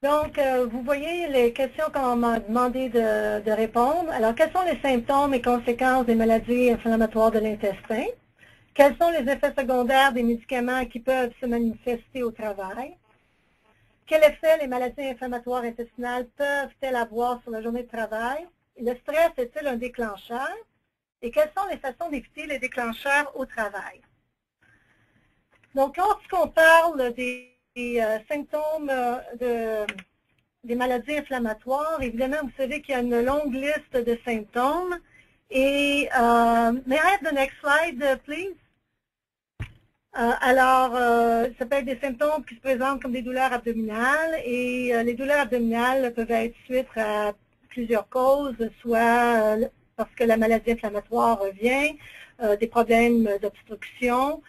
Donc, euh, vous voyez les questions qu'on m'a demandé de, répondre. Alors, quels sont les symptômes et conséquences des maladies inflammatoires de l'intestin? Quels sont les effets secondaires des médicaments qui peuvent se manifester au travail? Quel effet les maladies inflammatoires intestinales peuvent-elles avoir sur la journée de travail? Le stress est-il un déclencheur? Et quelles sont les façons d'éviter les déclencheurs au travail? Donc, lorsqu'on parle des euh, symptômes euh, des maladies inflammatoires. Évidemment, vous savez qu'il y a une longue liste de symptômes. Et, uh, may I have the next slide, please? alors, ça peut être des symptômes qui se présentent comme des douleurs abdominales et les douleurs abdominales peuvent être suite à plusieurs causes, soit parce que la maladie inflammatoire revient, des problèmes d'obstruction,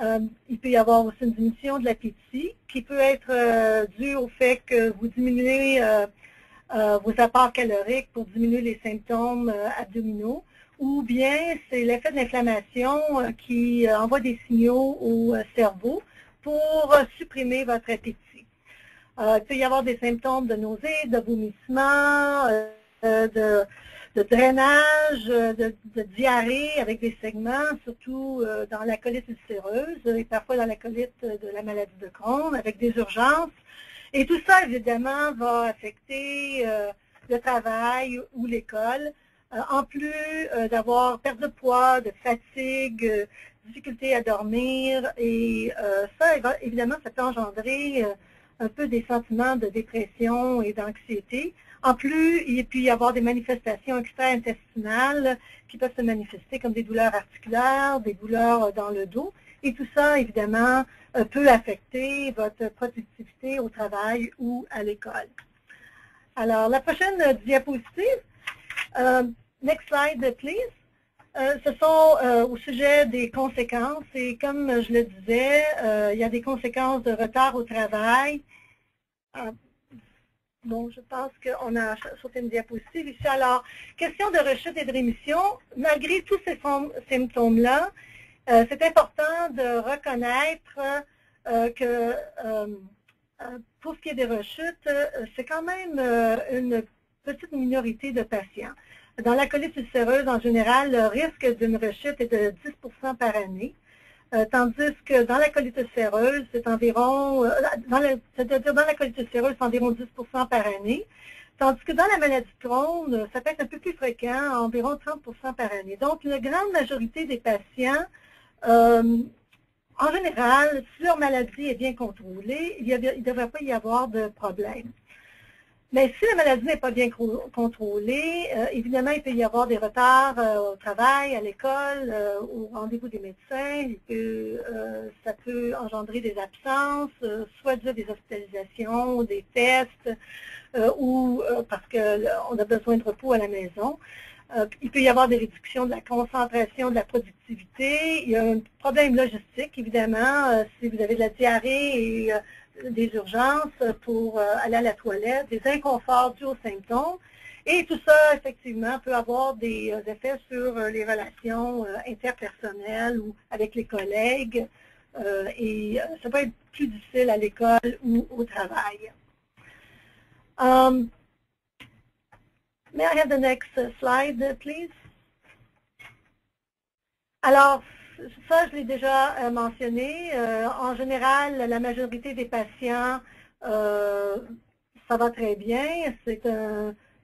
euh, il peut y avoir aussi une diminution de l'appétit qui peut être euh, due au fait que vous diminuez euh, vos apports caloriques pour diminuer les symptômes abdominaux ou bien c'est l'effet de l'inflammation qui envoie des signaux au cerveau pour supprimer votre appétit. il peut y avoir des symptômes de nausée, de vomissement, de de drainage, euh, de, diarrhée avec des segments, surtout euh, dans la colite ulcéreuse et parfois dans la colite de la maladie de Crohn, avec des urgences. Et tout ça, évidemment, va affecter euh, le travail ou l'école, en plus d'avoir perte de poids, de fatigue, difficulté à dormir. Et ça, évidemment, ça peut engendrer un peu des sentiments de dépression et d'anxiété. En plus, il peut y avoir des manifestations extra-intestinales qui peuvent se manifester comme des douleurs articulaires, des douleurs dans le dos. Et tout ça, évidemment, euh, peut affecter votre productivité au travail ou à l'école. Alors, la prochaine diapositive. Euh, next slide, please. Euh, ce sont au sujet des conséquences et comme je le disais, il y a des conséquences de retard au travail, Bon, je pense qu'on a sauté une diapositive ici. Alors, question de rechute et de rémission. Malgré tous ces symptômes-là, euh, c'est important de reconnaître euh, que euh, pour ce qui est des rechutes, c'est quand même une petite minorité de patients. Dans la colite ulcéreuse, en général, le risque d'une rechute est de 10% par année. Euh, tandis que dans la colite ulcéreuse, c'est environ, euh, dans la colite ulcéreuse, c'est environ 10% par année, tandis que dans la maladie de Crohn, ça peut être un peu plus fréquent, environ 30% par année. Donc, la grande majorité des patients, euh, en général, si leur maladie est bien contrôlée, il ne devrait pas y avoir de problème. Mais si la maladie n'est pas bien contrôlée, euh, évidemment, il peut y avoir des retards euh, au travail, à l'école, euh, au rendez-vous des médecins. ça peut engendrer des absences, soit des hospitalisations, des tests, ou parce qu'on a besoin de repos à la maison. il peut y avoir des réductions de la concentration, de la productivité. Il y a un problème logistique, évidemment, si vous avez de la diarrhée et des urgences pour euh, aller à la toilette, des inconforts dus aux symptômes. Et tout ça, effectivement, peut avoir des euh, effets sur euh, les relations interpersonnelles ou avec les collègues. et ça peut être plus difficile à l'école ou au travail. Um, may I have the next slide, please? Alors, ça, je l'ai déjà euh, mentionné. Euh, en général, la majorité des patients, euh, ça va très bien. C'est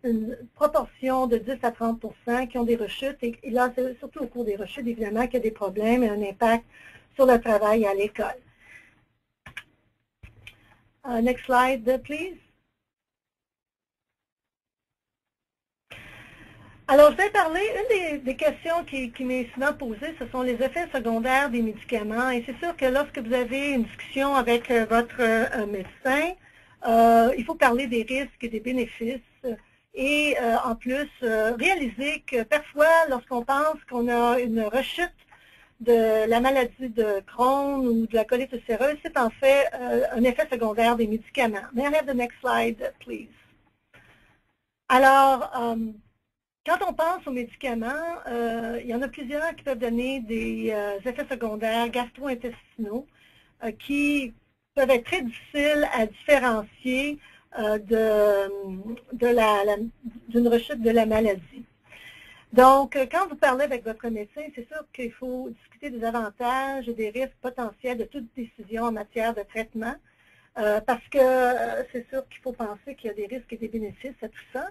une proportion de 10 à 30% qui ont des rechutes. Et, là, c'est surtout au cours des rechutes, évidemment, qu'il y a des problèmes et un impact sur le travail à l'école. next slide, please. Alors, je vais parler, une des, questions qui, m'est souvent posée, ce sont les effets secondaires des médicaments. Et c'est sûr que lorsque vous avez une discussion avec euh, votre euh, médecin, euh, il faut parler des risques et des bénéfices. Et en plus, réaliser que parfois, lorsqu'on pense qu'on a une rechute de la maladie de Crohn ou de la colite ulcéreuse, c'est en fait un effet secondaire des médicaments. May I have the next slide, please? Alors, quand on pense aux médicaments, euh, il y en a plusieurs qui peuvent donner des euh, effets secondaires gastro-intestinaux euh, qui peuvent être très difficiles à différencier d'une rechute de la maladie. Donc, quand vous parlez avec votre médecin, c'est sûr qu'il faut discuter des avantages et des risques potentiels de toute décision en matière de traitement, parce que c'est sûr qu'il faut penser qu'il y a des risques et des bénéfices à tout ça.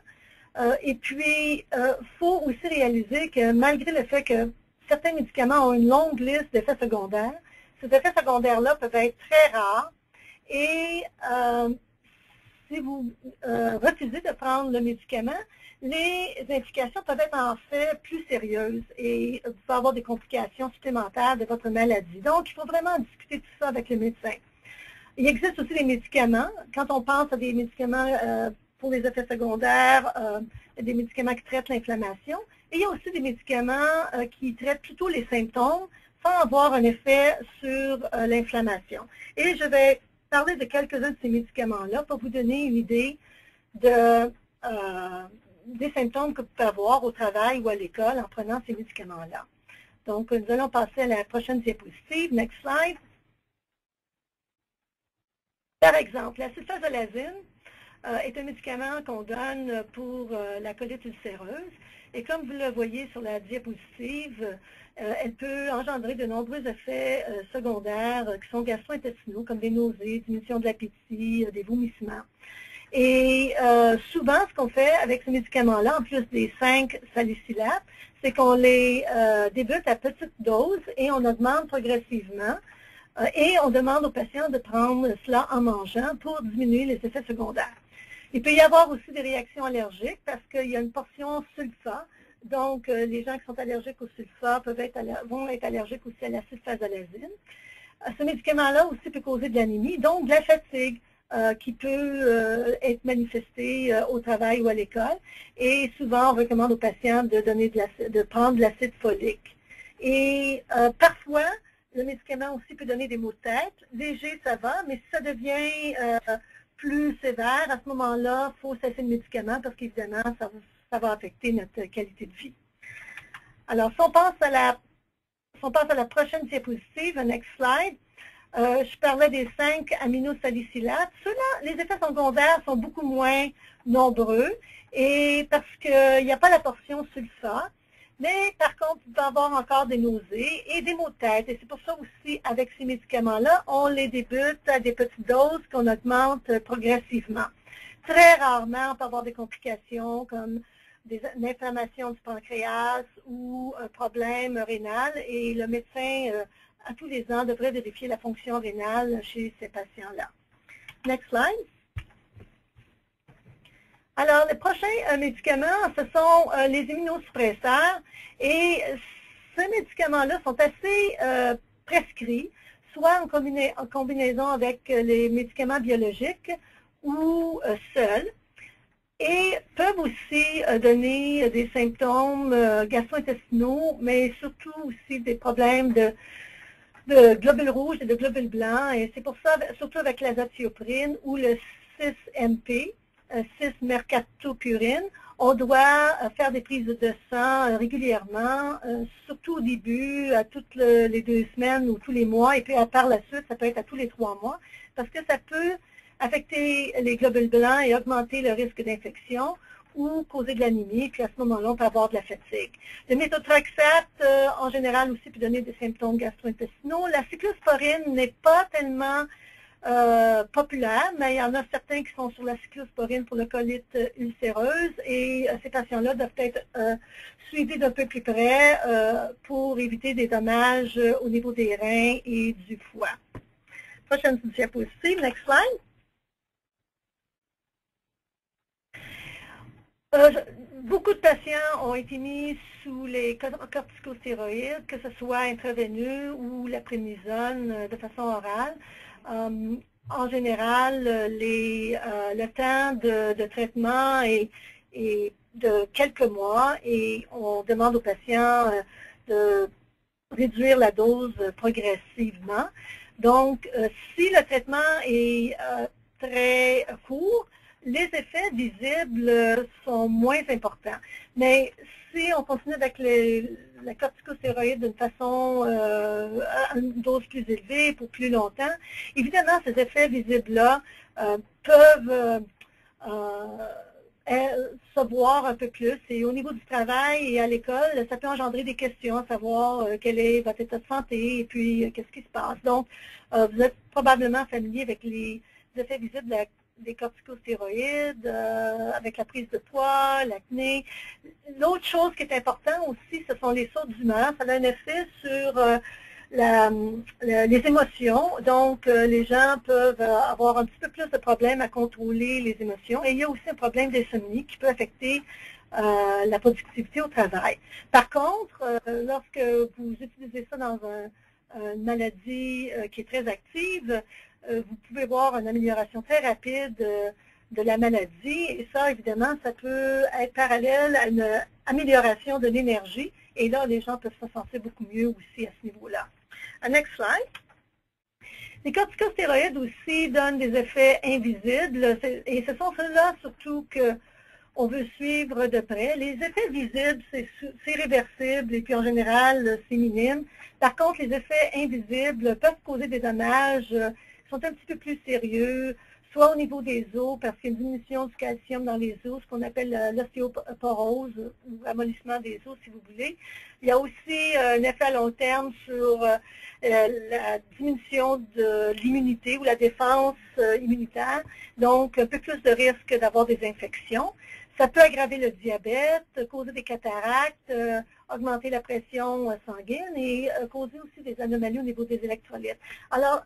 Et puis, il faut aussi réaliser que malgré le fait que certains médicaments ont une longue liste d'effets secondaires. Ces effets secondaires-là peuvent être très rares et euh, si vous euh, refusez de prendre le médicament, les implications peuvent être en fait plus sérieuses et vous pouvez avoir des complications supplémentaires de votre maladie. Donc, il faut vraiment discuter tout ça avec le médecin. Il existe aussi des médicaments. Quand on pense à des médicaments euh, pour les effets secondaires, des médicaments qui traitent l'inflammation, et il y a aussi des médicaments euh, qui traitent plutôt les symptômes sans avoir un effet sur euh, l'inflammation. Et je vais parler de quelques-uns de ces médicaments-là pour vous donner une idée de, euh, des symptômes que vous pouvez avoir au travail ou à l'école en prenant ces médicaments-là. Donc, nous allons passer à la prochaine diapositive. Next slide. Par exemple, la sulfasolazine est un médicament qu'on donne pour la colite ulcéreuse. Et comme vous le voyez sur la diapositive, euh, elle peut engendrer de nombreux effets euh, secondaires euh, qui sont gastro-intestinaux, comme des nausées, diminution de l'appétit, des vomissements. Et souvent, ce qu'on fait avec ce médicament-là, en plus des 5 salicylates, c'est qu'on les débute à petite dose et on augmente progressivement. et on demande aux patients de prendre cela en mangeant pour diminuer les effets secondaires. Il peut y avoir aussi des réactions allergiques parce qu'il y a une portion sulfa. Donc, euh, les gens qui sont allergiques au sulfa peuvent être vont être allergiques aussi à la sulfasalazine. Euh, ce médicament-là aussi peut causer de l'anémie, donc de la fatigue euh, qui peut être manifestée au travail ou à l'école. Et souvent, on recommande aux patients de, donner de, de prendre de l'acide folique. Et parfois, le médicament aussi peut donner des maux de tête. Léger, ça va, mais si ça devient plus sévère, à ce moment-là, il faut cesser le médicament parce qu'évidemment, ça, va affecter notre qualité de vie. Alors, si on passe à la, on passe à la prochaine diapositive, next slide, euh, je parlais des cinq aminosalicylates. Ceux-là, les effets secondaires sont beaucoup moins nombreux et parce qu'il n'y a pas la portion sulfa. Mais par contre, vous pouvez avoir encore des nausées et des maux de tête. Et c'est pour ça aussi, avec ces médicaments-là, on les débute à des petites doses qu'on augmente progressivement. Très rarement, on peut avoir des complications comme des, une inflammation du pancréas ou un problème rénal. Et le médecin, euh, à tous les ans, devrait vérifier la fonction rénale chez ces patients-là. Next slide. Alors, les prochains euh, médicaments, ce sont euh, les immunosuppresseurs. Et ces médicaments-là sont assez euh, prescrits, soit en, combinaison avec les médicaments biologiques ou seuls. Et peuvent aussi donner des symptômes gastro-intestinaux, mais surtout aussi des problèmes de, de globules rouges et de globules blancs. Et c'est pour ça, surtout avec l'azatioprine ou le 6-MP, 6-mercaptopurine, on doit euh, faire des prises de sang euh, régulièrement, euh, surtout au début, à toutes les deux semaines ou tous les mois, et puis par la suite, ça peut être à tous les trois mois, parce que ça peut affecter les globules blancs et augmenter le risque d'infection ou causer de l'anémie, puis à ce moment-là, on peut avoir de la fatigue. Le méthotrexate, en général, aussi peut donner des symptômes gastro-intestinaux. La cyclosporine n'est pas tellement euh, populaire, mais il y en a certains qui sont sur la cyclosporine pour le colite ulcéreuse et euh, ces patients-là doivent être euh, suivis d'un peu plus près pour éviter des dommages au niveau des reins et du foie. Prochaine diapositive, next slide. beaucoup de patients ont été mis sous les corticostéroïdes, que ce soit intraveineux ou la prénisone de façon orale. Euh, en général, euh, le temps de, traitement est, de quelques mois et on demande aux patients euh, de réduire la dose progressivement. Donc, si le traitement est très court, les effets visibles sont moins importants. Mais si on continue avec les, la corticostéroïde d'une façon euh, à une dose plus élevée pour plus longtemps, évidemment, ces effets visibles-là euh, peuvent euh, se voir un peu plus. Et au niveau du travail et à l'école, ça peut engendrer des questions, à savoir quel est votre état de santé et puis qu'est-ce qui se passe. Donc, vous êtes probablement familier avec les effets visibles de la des corticostéroïdes, euh, avec la prise de poids, l'acné. L'autre chose qui est importante aussi, ce sont les sauts d'humeur. Ça a un effet sur euh, les émotions. Donc, euh, les gens peuvent avoir un petit peu plus de problèmes à contrôler les émotions. Et il y a aussi un problème d'insomnie qui peut affecter la productivité au travail. Par contre, lorsque vous utilisez ça dans une maladie qui est très active, euh, vous pouvez voir une amélioration très rapide euh, de la maladie. Et ça, évidemment, ça peut être parallèle à une amélioration de l'énergie. Et là, les gens peuvent se sentir beaucoup mieux aussi à ce niveau-là. Next slide. Les corticostéroïdes aussi donnent des effets invisibles. Et ce sont ceux-là surtout qu'on veut suivre de près. Les effets visibles, c'est réversible et puis en général, c'est minime. Par contre, les effets invisibles peuvent causer des dommages sont un petit peu plus sérieux, soit au niveau des os, parce qu'il y a une diminution du calcium dans les os, ce qu'on appelle euh, l'ostéoporose ou amollissement des os, si vous voulez. Il y a aussi euh, un effet à long terme sur euh, la diminution de l'immunité ou la défense immunitaire, donc un peu plus de risque d'avoir des infections. Ça peut aggraver le diabète, causer des cataractes, augmenter la pression sanguine et causer aussi des anomalies au niveau des électrolytes. Alors,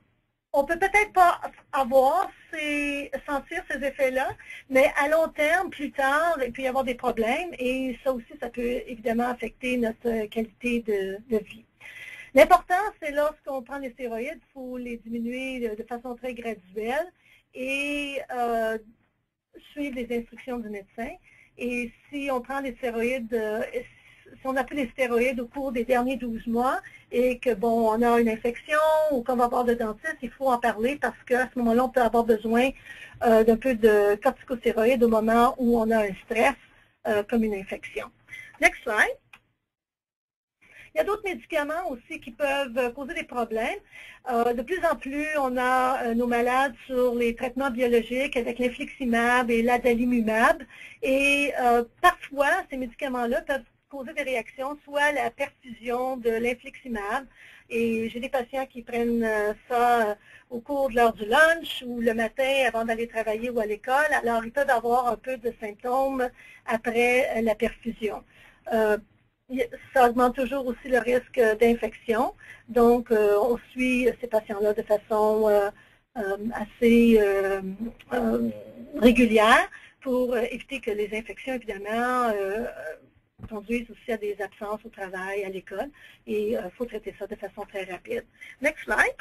on peut peut-être pas avoir ces, sentir ces effets-là, mais à long terme, plus tard, il peut y avoir des problèmes et ça aussi, ça peut évidemment affecter notre qualité de, vie. L'important, c'est lorsqu'on prend les stéroïdes, il faut les diminuer de, façon très graduelle et euh, suivre les instructions du médecin. Et si on prend les stéroïdes, euh, si on a pris les stéroïdes au cours des derniers 12 mois et que, bon, on a une infection ou qu'on va avoir de dentiste, il faut en parler parce qu'à ce moment-là, on peut avoir besoin euh, d'un peu de corticostéroïdes au moment où on a un stress euh, comme une infection. Next slide. Il y a d'autres médicaments aussi qui peuvent causer des problèmes. Euh, de plus en plus, on a nos malades sur les traitements biologiques avec l'infliximab et l'adalimumab. Et parfois, ces médicaments-là peuvent causer des réactions, soit la perfusion de l'infliximab. Et j'ai des patients qui prennent euh, ça euh, au cours de l'heure du lunch ou le matin avant d'aller travailler ou à l'école. Alors, ils peuvent avoir un peu de symptômes après euh, la perfusion. Ça augmente toujours aussi le risque d'infection. Donc, on suit ces patients-là de façon assez régulière pour éviter que les infections, évidemment, conduisent aussi à des absences au travail, à l'école, et il euh, faut traiter ça de façon très rapide. Next slide.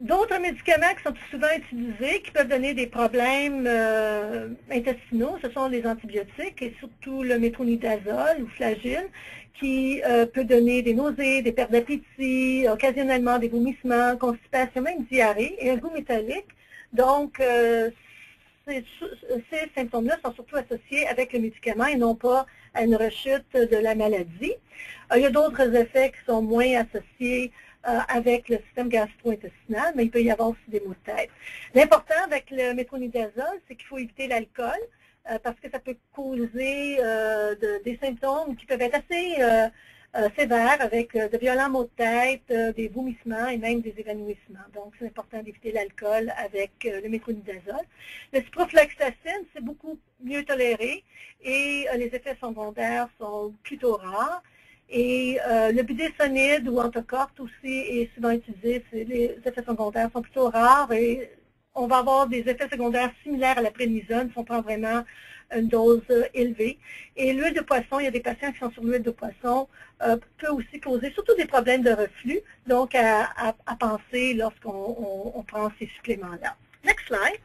Euh, d'autres médicaments qui sont souvent utilisés, qui peuvent donner des problèmes euh, intestinaux, ce sont les antibiotiques et surtout le métronidazole ou flagile, qui peut donner des nausées, des pertes d'appétit, occasionnellement des vomissements, constipation, même diarrhée et un goût métallique. Donc, ces, symptômes-là sont surtout associés avec le médicament et non pas à une rechute de la maladie. Euh, il y a d'autres effets qui sont moins associés euh, avec le système gastro-intestinal, mais il peut y avoir aussi des maux de tête. L'important avec le métronidazole, c'est qu'il faut éviter l'alcool euh, parce que ça peut causer des symptômes qui peuvent être assez euh, sévère avec euh, de violents maux de tête, euh, des vomissements et même des évanouissements. Donc, c'est important d'éviter l'alcool avec le métronidazole. Le ciprofloxacine, c'est beaucoup mieux toléré et les effets secondaires sont plutôt rares. Et le budesonide ou antocorte aussi est souvent utilisé. Les effets secondaires sont plutôt rares et on va avoir des effets secondaires similaires à la prénisone si on prend vraiment une dose euh, élevée. Et l'huile de poisson, il y a des patients qui sont sur l'huile de poisson, euh, peut aussi causer surtout des problèmes de reflux, donc à, penser lorsqu'on prend ces suppléments-là. Next slide.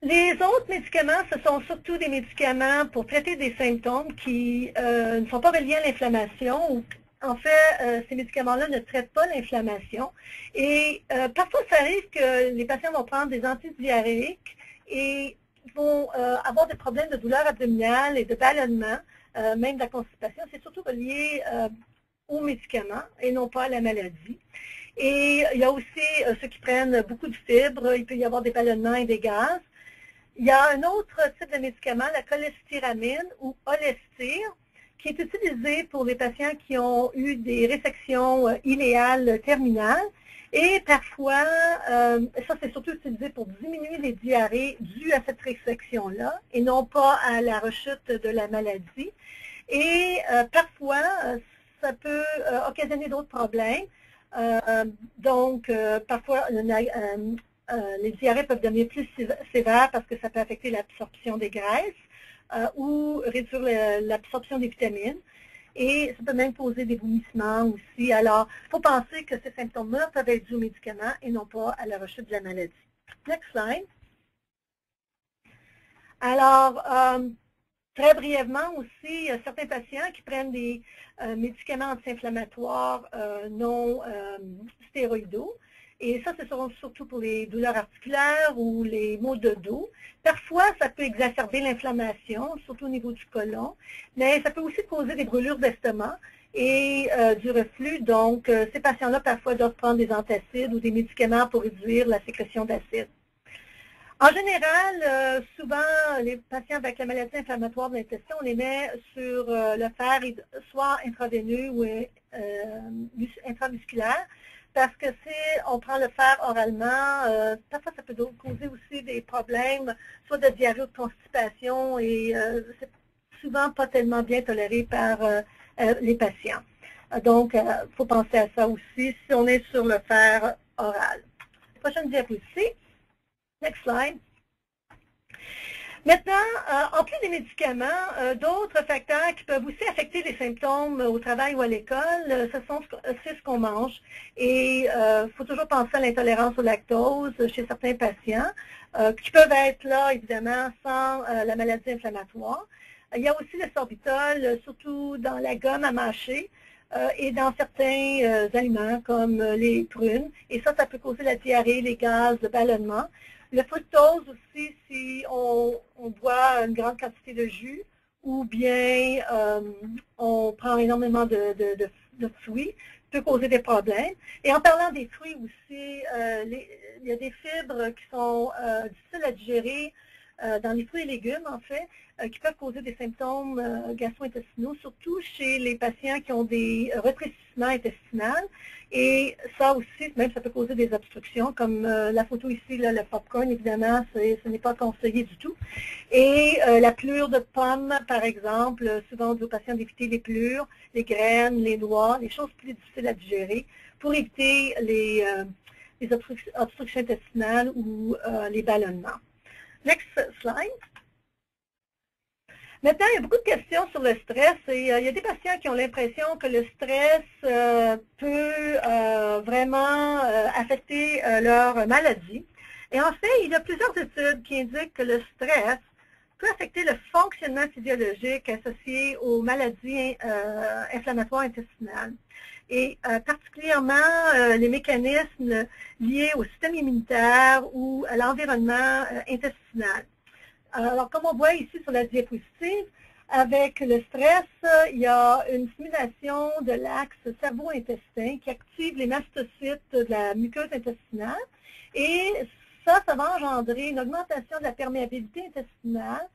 Les autres médicaments, ce sont surtout des médicaments pour traiter des symptômes qui euh, ne sont pas reliés à l'inflammation en fait, euh, ces médicaments-là ne traitent pas l'inflammation. Et euh, parfois, ça arrive que les patients vont prendre des antidiarrhéiques et vont avoir des problèmes de douleur abdominale et de ballonnement, même de la constipation. C'est surtout relié aux médicaments et non pas à la maladie. Et il y a aussi ceux qui prennent beaucoup de fibres, il peut y avoir des ballonnements et des gaz. Il y a un autre type de médicament, la cholestéramine ou Olestir, qui est utilisé pour les patients qui ont eu des résections iléales terminales. Et parfois, euh, ça c'est surtout utilisé pour diminuer les diarrhées dues à cette résection-là et non pas à la rechute de la maladie. Et euh, parfois, ça peut euh, occasionner d'autres problèmes. donc, parfois, les diarrhées peuvent devenir plus sévères parce que ça peut affecter l'absorption des graisses ou réduire l'absorption des vitamines et ça peut même poser des vomissements aussi. Alors, il faut penser que ces symptômes-là peuvent être dus aux médicaments et non pas à la rechute de la maladie. Next slide. Alors, euh, très brièvement aussi, certains patients qui prennent des euh, médicaments anti-inflammatoires euh, non stéroïdaux. Et ça, c'est surtout pour les douleurs articulaires ou les maux de dos. Parfois, ça peut exacerber l'inflammation, surtout au niveau du côlon, mais ça peut aussi causer des brûlures d'estomac et euh, du reflux. Donc, euh, ces patients-là, parfois, doivent prendre des antacides ou des médicaments pour réduire la sécrétion d'acide. En général, euh, souvent, les patients avec la maladie inflammatoire de l'intestin, on les met sur le fer soit intraveineux ou intramusculaire parce que si on prend le fer oralement, euh, parfois ça peut causer aussi des problèmes, soit de diarrhée ou de constipation, et euh, c'est souvent pas tellement bien toléré par euh, les patients. Donc, il faut penser à ça aussi si on est sur le fer oral. Prochaine diapositive. Next slide. Maintenant, euh, en plus des médicaments, euh, d'autres facteurs qui peuvent aussi affecter les symptômes au travail ou à l'école, euh, c'est ce qu'on mange. Et il faut toujours penser à l'intolérance au lactose chez certains patients, qui peuvent être là, évidemment, sans la maladie inflammatoire. Il y a aussi le sorbitol, surtout dans la gomme à mâcher, et dans certains aliments comme les prunes. Et ça, ça peut causer la diarrhée, les gaz, le ballonnement. Le fructose aussi, si on, boit une grande quantité de jus ou bien euh, on prend énormément de, fruits, peut causer des problèmes. Et en parlant des fruits aussi, euh, il y a des fibres qui sont euh, difficiles à digérer dans les fruits et légumes, en fait, qui peuvent causer des symptômes gastro-intestinaux, surtout chez les patients qui ont des rétrécissements intestinaux. Et ça aussi, même ça peut causer des obstructions, comme euh, la photo ici, le popcorn, évidemment, ce n'est pas conseillé du tout. Et euh, la plure de pomme, par exemple, souvent on dit aux patients d'éviter les plures, les graines, les noix, les choses plus difficiles à digérer, pour éviter euh, les obstructions intestinales ou les ballonnements. Next slide. Maintenant, il y a beaucoup de questions sur le stress et euh, il y a des patients qui ont l'impression que le stress euh, peut euh, vraiment affecter leur maladie. Et en fait, il y a plusieurs études qui indiquent que le stress peut affecter le fonctionnement physiologique associé aux maladies inflammatoires intestinales et particulièrement les mécanismes liés au système immunitaire ou à l'environnement intestinal. Alors, comme on voit ici sur la diapositive, avec le stress, il y a une stimulation de l'axe cerveau-intestin qui active les mastocytes de la muqueuse intestinale. Et ça, ça va engendrer une augmentation de la perméabilité intestinale,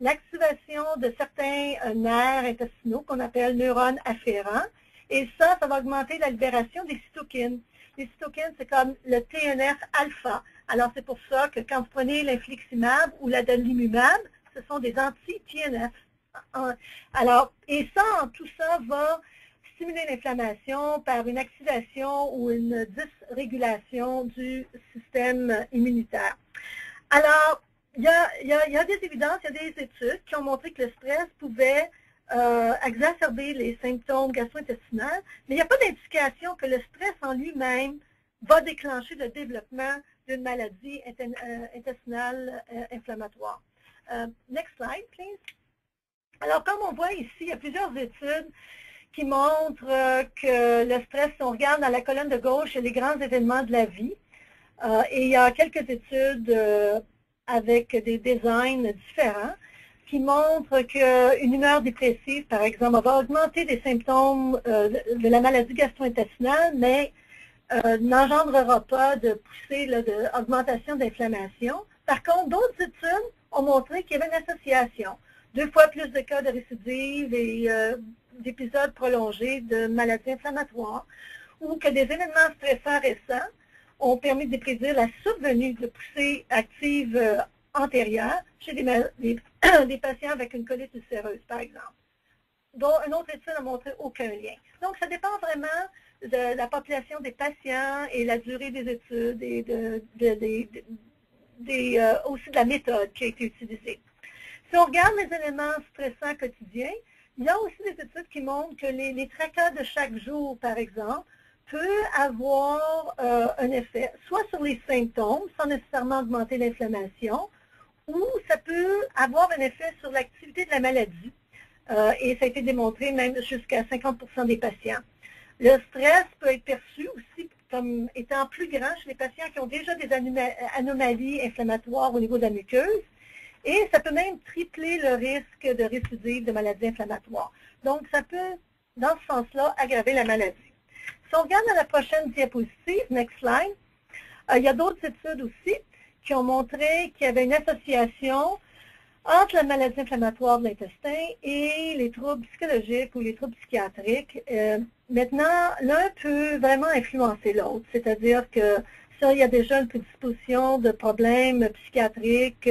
l'activation de certains euh, nerfs intestinaux qu'on appelle neurones afférents. Et ça, ça va augmenter la libération des cytokines. Les cytokines, c'est comme le TNF-alpha. Alors, c'est pour ça que quand vous prenez l'infliximab ou l'adalimumab, ce sont des anti-TNF. Alors, et ça, tout ça va stimuler l'inflammation par une activation ou une dysrégulation du système immunitaire. Alors, il y, a, des évidences, il y a des études qui ont montré que le stress pouvait euh, exacerber les symptômes gastro-intestinaux, mais il n'y a pas d'indication que le stress en lui-même va déclencher le développement d'une maladie euh, intestinale euh, inflammatoire. Euh, next slide, please. Alors, comme on voit ici, il y a plusieurs études qui montrent que le stress, si on regarde dans la colonne de gauche, les grands événements de la vie. et il y a quelques études avec des designs différents qui montrent qu'une humeur dépressive, par exemple, va augmenter les symptômes de la maladie gastro-intestinale, mais n'engendrera pas de poussée d'augmentation d'inflammation. Par contre, d'autres études ont montré qu'il y avait une association. Deux fois plus de cas de récidive et d'épisodes prolongés de maladies inflammatoires ou que des événements stressants récents ont permis de prédire la survenue de poussées actives euh, antérieures chez des, patients avec une colite ulcéreuse, par exemple, dont une autre étude n'a montré aucun lien. Donc, ça dépend vraiment de la population des patients et la durée des études et euh, aussi de la méthode qui a été utilisée. Si on regarde les éléments stressants quotidiens, il y a aussi des études qui montrent que les, les tracas de chaque jour, par exemple, peut avoir euh, un effet soit sur les symptômes, sans nécessairement augmenter l'inflammation, ou ça peut avoir un effet sur l'activité de la maladie. Euh, et ça a été démontré même jusqu'à 50% des patients. Le stress peut être perçu aussi comme étant plus grand chez les patients qui ont déjà des anomalies inflammatoires au niveau de la muqueuse. Et ça peut même tripler le risque de récidive de maladies inflammatoires. Donc, ça peut, dans ce sens-là, aggraver la maladie. Si on regarde à la prochaine diapositive, next slide, euh, il y a d'autres études aussi qui ont montré qu'il y avait une association entre la maladie inflammatoire de l'intestin et les troubles psychologiques ou les troubles psychiatriques. Euh, maintenant, l'un peut vraiment influencer l'autre, c'est-à-dire que il y a déjà une prédisposition de problèmes psychiatriques,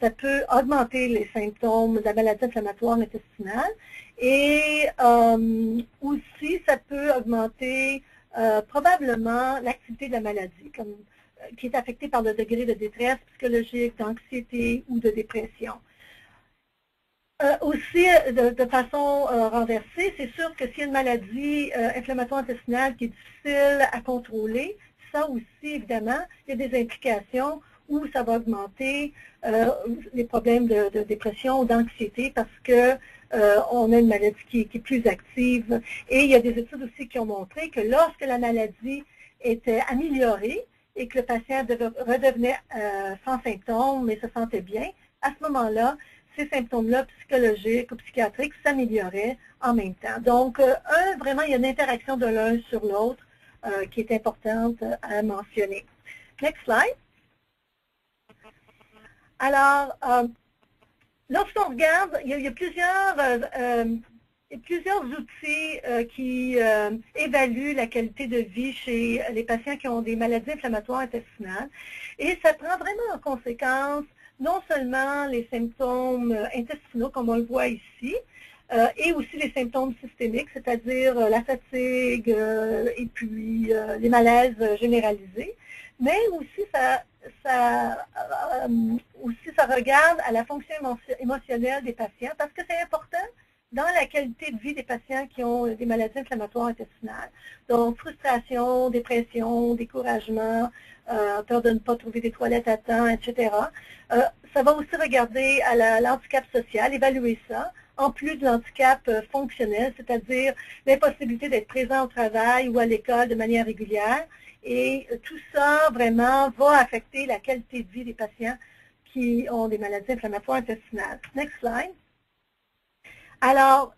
ça peut augmenter les symptômes de la maladie inflammatoire intestinale. Et euh, aussi, ça peut augmenter euh, probablement l'activité de la maladie, qui est affectée par le degré de détresse psychologique, d'anxiété ou de dépression. Aussi, de, façon renversée, c'est sûr que s'il y a une maladie inflammatoire intestinale qui est difficile à contrôler, ça aussi, évidemment, il y a des implications où ça va augmenter les problèmes de, dépression ou d'anxiété parce que euh, on a une maladie qui, est plus active. Et il y a des études aussi qui ont montré que lorsque la maladie était améliorée et que le patient redevenait euh, sans symptômes mais se sentait bien, à ce moment-là, ces symptômes-là, psychologiques ou psychiatriques, s'amélioraient en même temps. Donc, euh, vraiment, il y a une interaction de l'un sur l'autre qui est importante à mentionner. Next slide. Alors, Lorsqu'on regarde, il y a, plusieurs, euh, euh, outils euh, qui évaluent la qualité de vie chez les patients qui ont des maladies inflammatoires intestinales. Et ça prend vraiment en conséquence non seulement les symptômes intestinaux, comme on le voit ici, et aussi les symptômes systémiques, c'est-à-dire la fatigue et puis les malaises généralisés, mais aussi ça, ça, euh, aussi ça regarde à la fonction émotionnelle des patients parce que c'est important dans la qualité de vie des patients qui ont des maladies inflammatoires intestinales. Donc, frustration, dépression, découragement, euh, peur de ne pas trouver des toilettes à temps, etc. Euh, ça va aussi regarder à l'handicap social, évaluer ça, en plus de l'handicap fonctionnel, c'est-à-dire l'impossibilité d'être présent au travail ou à l'école de manière régulière, et tout ça, vraiment, va affecter la qualité de vie des patients qui ont des maladies inflammatoires intestinales. Next slide. Alors,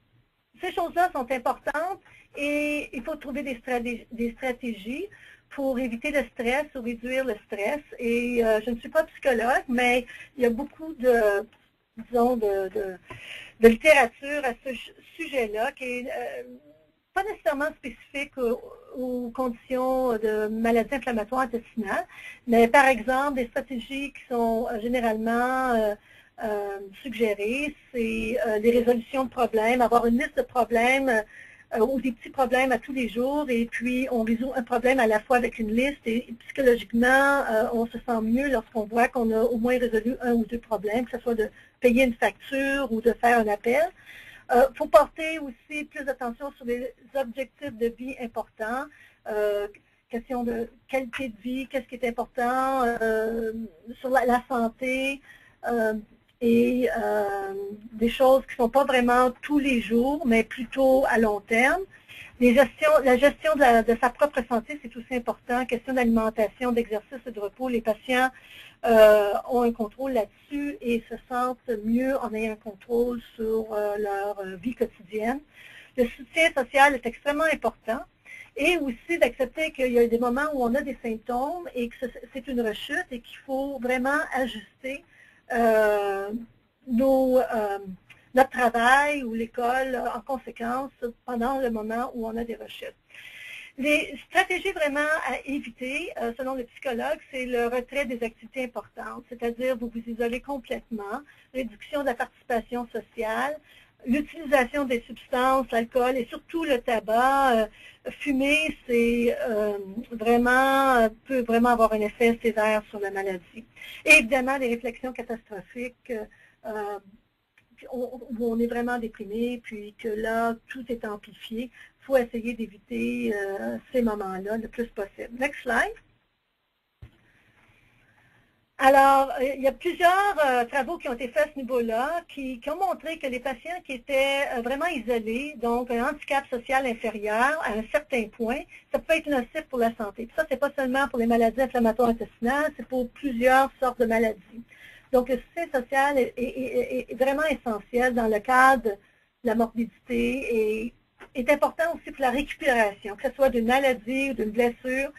ces choses-là sont importantes et il faut trouver des, stratégies, pour éviter le stress ou réduire le stress. Et euh, je ne suis pas psychologue, mais il y a beaucoup de, disons, de, littérature à ce sujet-là qui est euh, pas nécessairement spécifique aux, conditions de maladies inflammatoires intestinales, mais par exemple, des stratégies qui sont euh, généralement euh, suggérées, c'est des résolutions de problèmes, avoir une liste de problèmes ou des petits problèmes à tous les jours, et puis on résout un problème à la fois avec une liste, et psychologiquement, on se sent mieux lorsqu'on voit qu'on a au moins résolu un ou deux problèmes, que ce soit de payer une facture ou de faire un appel. Il euh, faut porter aussi plus d'attention sur les objectifs de vie importants, euh, question de qualité de vie, qu'est-ce qui est important, euh, sur la, santé et des choses qui ne sont pas vraiment tous les jours, mais plutôt à long terme. la gestion de, sa propre santé, c'est aussi important. Question d'alimentation, d'exercice et de repos. Les patients euh, ont un contrôle là-dessus et se sentent mieux en ayant un contrôle sur euh, leur euh, vie quotidienne. Le soutien social est extrêmement important et aussi d'accepter qu'il y a des moments où on a des symptômes et que c'est une rechute et qu'il faut vraiment ajuster euh, nos, euh, notre travail ou l'école en conséquence pendant le moment où on a des rechutes. Les stratégies vraiment à éviter, euh, selon le psychologue, c'est le retrait des activités importantes, c'est-à-dire vous vous isolez complètement, réduction de la participation sociale, l'utilisation des substances, l'alcool et surtout le tabac, euh, fumer, c'est euh, vraiment euh, peut vraiment avoir un effet sévère sur la maladie. Et évidemment, les réflexions catastrophiques où on est vraiment déprimé, puis que là, tout est amplifié. Il faut essayer d'éviter ces moments-là le plus possible. Next slide. Alors, euh, il y a plusieurs euh, travaux qui ont été faits à ce niveau-là qui, ont montré que les patients qui étaient euh, vraiment isolés, donc un handicap social inférieur à un certain point, ça peut être nocif pour la santé. Puis ça, c'est pas seulement pour les maladies inflammatoires intestinales, c'est pour plusieurs sortes de maladies. Donc, le soutien social est, est, vraiment essentiel dans le cadre de la morbidité et est important aussi pour la récupération, que ce soit d'une maladie ou d'une blessure,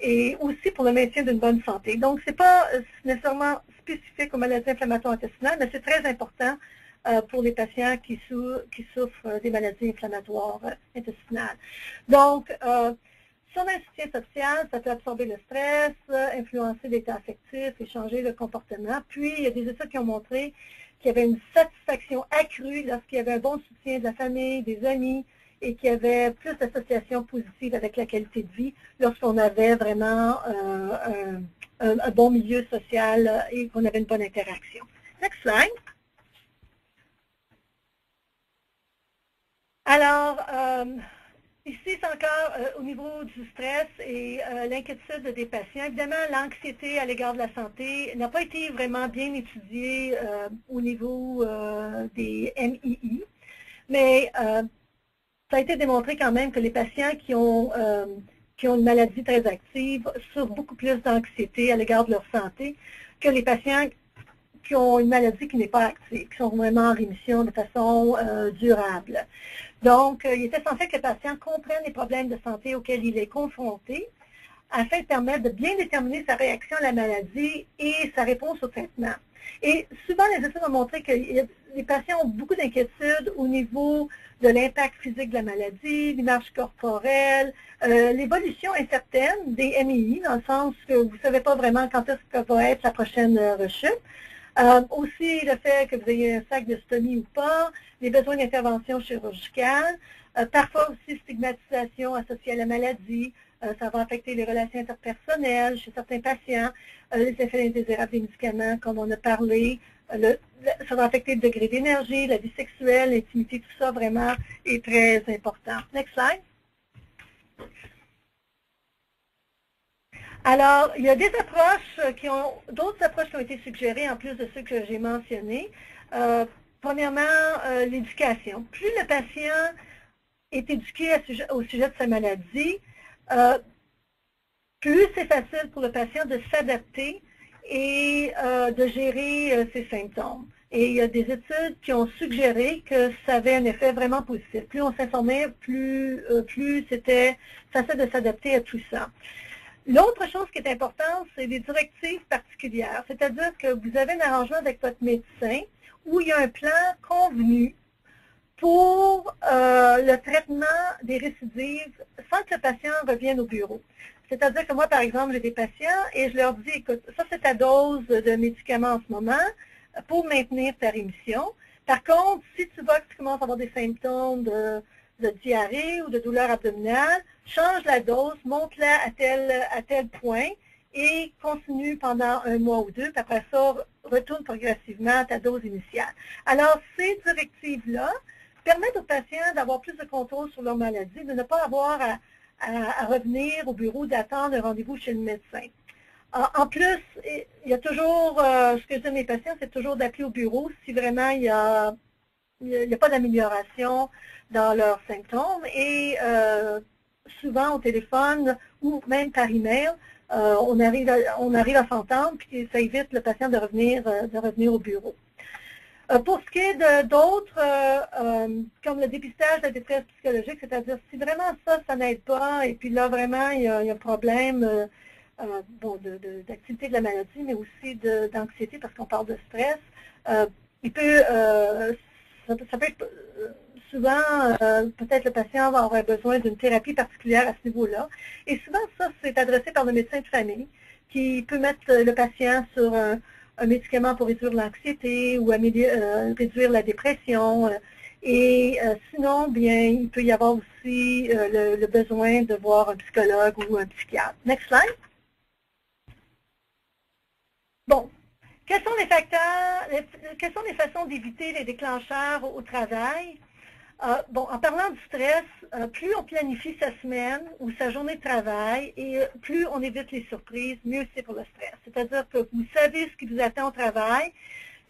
et aussi pour le maintien d'une bonne santé. Donc, ce n'est pas euh, nécessairement spécifique aux maladies inflammatoires intestinales, mais c'est très important euh, pour les patients qui, souffrent des maladies inflammatoires euh, intestinales. Donc, si on a un soutien social, ça peut absorber le stress, influencer l'état affectif et changer le comportement. Puis, il y a des études qui ont montré qu'il y avait une satisfaction accrue lorsqu'il y avait un bon soutien de la famille, des amis, et qu'il y avait plus d'associations positives avec la qualité de vie lorsqu'on avait vraiment euh, un, bon milieu social et qu'on avait une bonne interaction. Next slide. Alors, euh, ici, c'est encore euh, au niveau du stress et l'inquiétude des patients. Évidemment, l'anxiété à l'égard de la santé n'a pas été vraiment bien étudiée au niveau des MII, mais ça a été démontré quand même que les patients qui ont, euh, qui ont une maladie très active souffrent beaucoup plus d'anxiété à l'égard de leur santé que les patients qui ont une maladie qui n'est pas active, qui sont vraiment en rémission de façon euh, durable. Donc, euh, il est essentiel que le patient comprenne les problèmes de santé auxquels il est confronté afin de permettre de bien déterminer sa réaction à la maladie et sa réponse au traitement. Et souvent, les études ont montré que les patients ont beaucoup d'inquiétudes au niveau de l'impact physique de la maladie, l'image corporelle, euh, l'évolution incertaine des MII, dans le sens que vous ne savez pas vraiment quand est-ce que va être la prochaine euh, rechute. Euh, aussi, le fait que vous ayez un sac de stomie ou pas, les besoins d'intervention chirurgicale, parfois aussi stigmatisation associée à la maladie, ça va affecter les relations interpersonnelles chez certains patients, les effets indésirables des médicaments, comme on a parlé, ça va affecter le degré d'énergie, la vie sexuelle, l'intimité, tout ça vraiment est très important. Next slide. Alors, il y a des approches qui ont, d'autres approches qui ont été suggérées en plus de ceux que j'ai mentionnés. Euh, premièrement, euh, l'éducation. Plus le patient est éduqué au sujet de sa maladie, euh, plus c'est facile pour le patient de s'adapter et euh, de gérer euh, ces symptômes. Et il y a des études qui ont suggéré que ça avait un effet vraiment positif. Plus on s'informait, plus, plus c'était facile de s'adapter à tout ça. L'autre chose qui est importante, c'est les directives particulières. C'est-à-dire que vous avez un arrangement avec votre médecin où il y a un plan convenu pour le traitement des récidives sans que le patient revienne au bureau. C'est-à-dire que moi, par exemple, j'ai des patients et je leur dis, écoute, ça c'est ta dose de médicaments en ce moment pour maintenir ta rémission. Par contre, si tu vois que tu commences à avoir des symptômes de, diarrhée ou de douleur abdominale, change la dose, monte-la à tel, à tel point et continue pendant un mois ou deux, puis après ça, retourne progressivement à ta dose initiale. Alors, ces directives-là permettent aux patients d'avoir plus de contrôle sur leur maladie, de ne pas avoir à revenir au bureau, d'attendre un rendez-vous chez le médecin. En, plus, il y a toujours, euh, ce que je dis à mes patients, c'est toujours d'appeler au bureau si vraiment il n'y a, a, pas d'amélioration dans leurs symptômes. Et euh, souvent au téléphone ou même par email, euh, on arrive à, s'entendre, puis ça évite le patient de revenir au bureau. Pour ce qui est d'autres, comme le dépistage de la détresse psychologique, c'est-à-dire si vraiment ça, ça n'aide pas, et puis là, vraiment, il y a, un problème bon, d'activité de, la maladie, mais aussi d'anxiété, parce qu'on parle de stress, il peut, ça, peut être souvent, peut-être le patient va avoir besoin d'une thérapie particulière à ce niveau-là. Et souvent, ça, c'est adressé par le médecin de famille qui peut mettre le patient sur un, médicament pour réduire l'anxiété ou euh, réduire la dépression. Et euh, sinon, bien, il peut y avoir aussi euh, le, besoin de voir un psychologue ou un psychiatre. Next slide. Bon, quels sont les facteurs, quelles sont les façons d'éviter les déclencheurs au travail? Euh, bon, en parlant du stress, euh, plus on planifie sa semaine ou sa journée de travail et plus on évite les surprises, mieux c'est pour le stress. C'est-à-dire que vous savez ce qui vous attend au travail,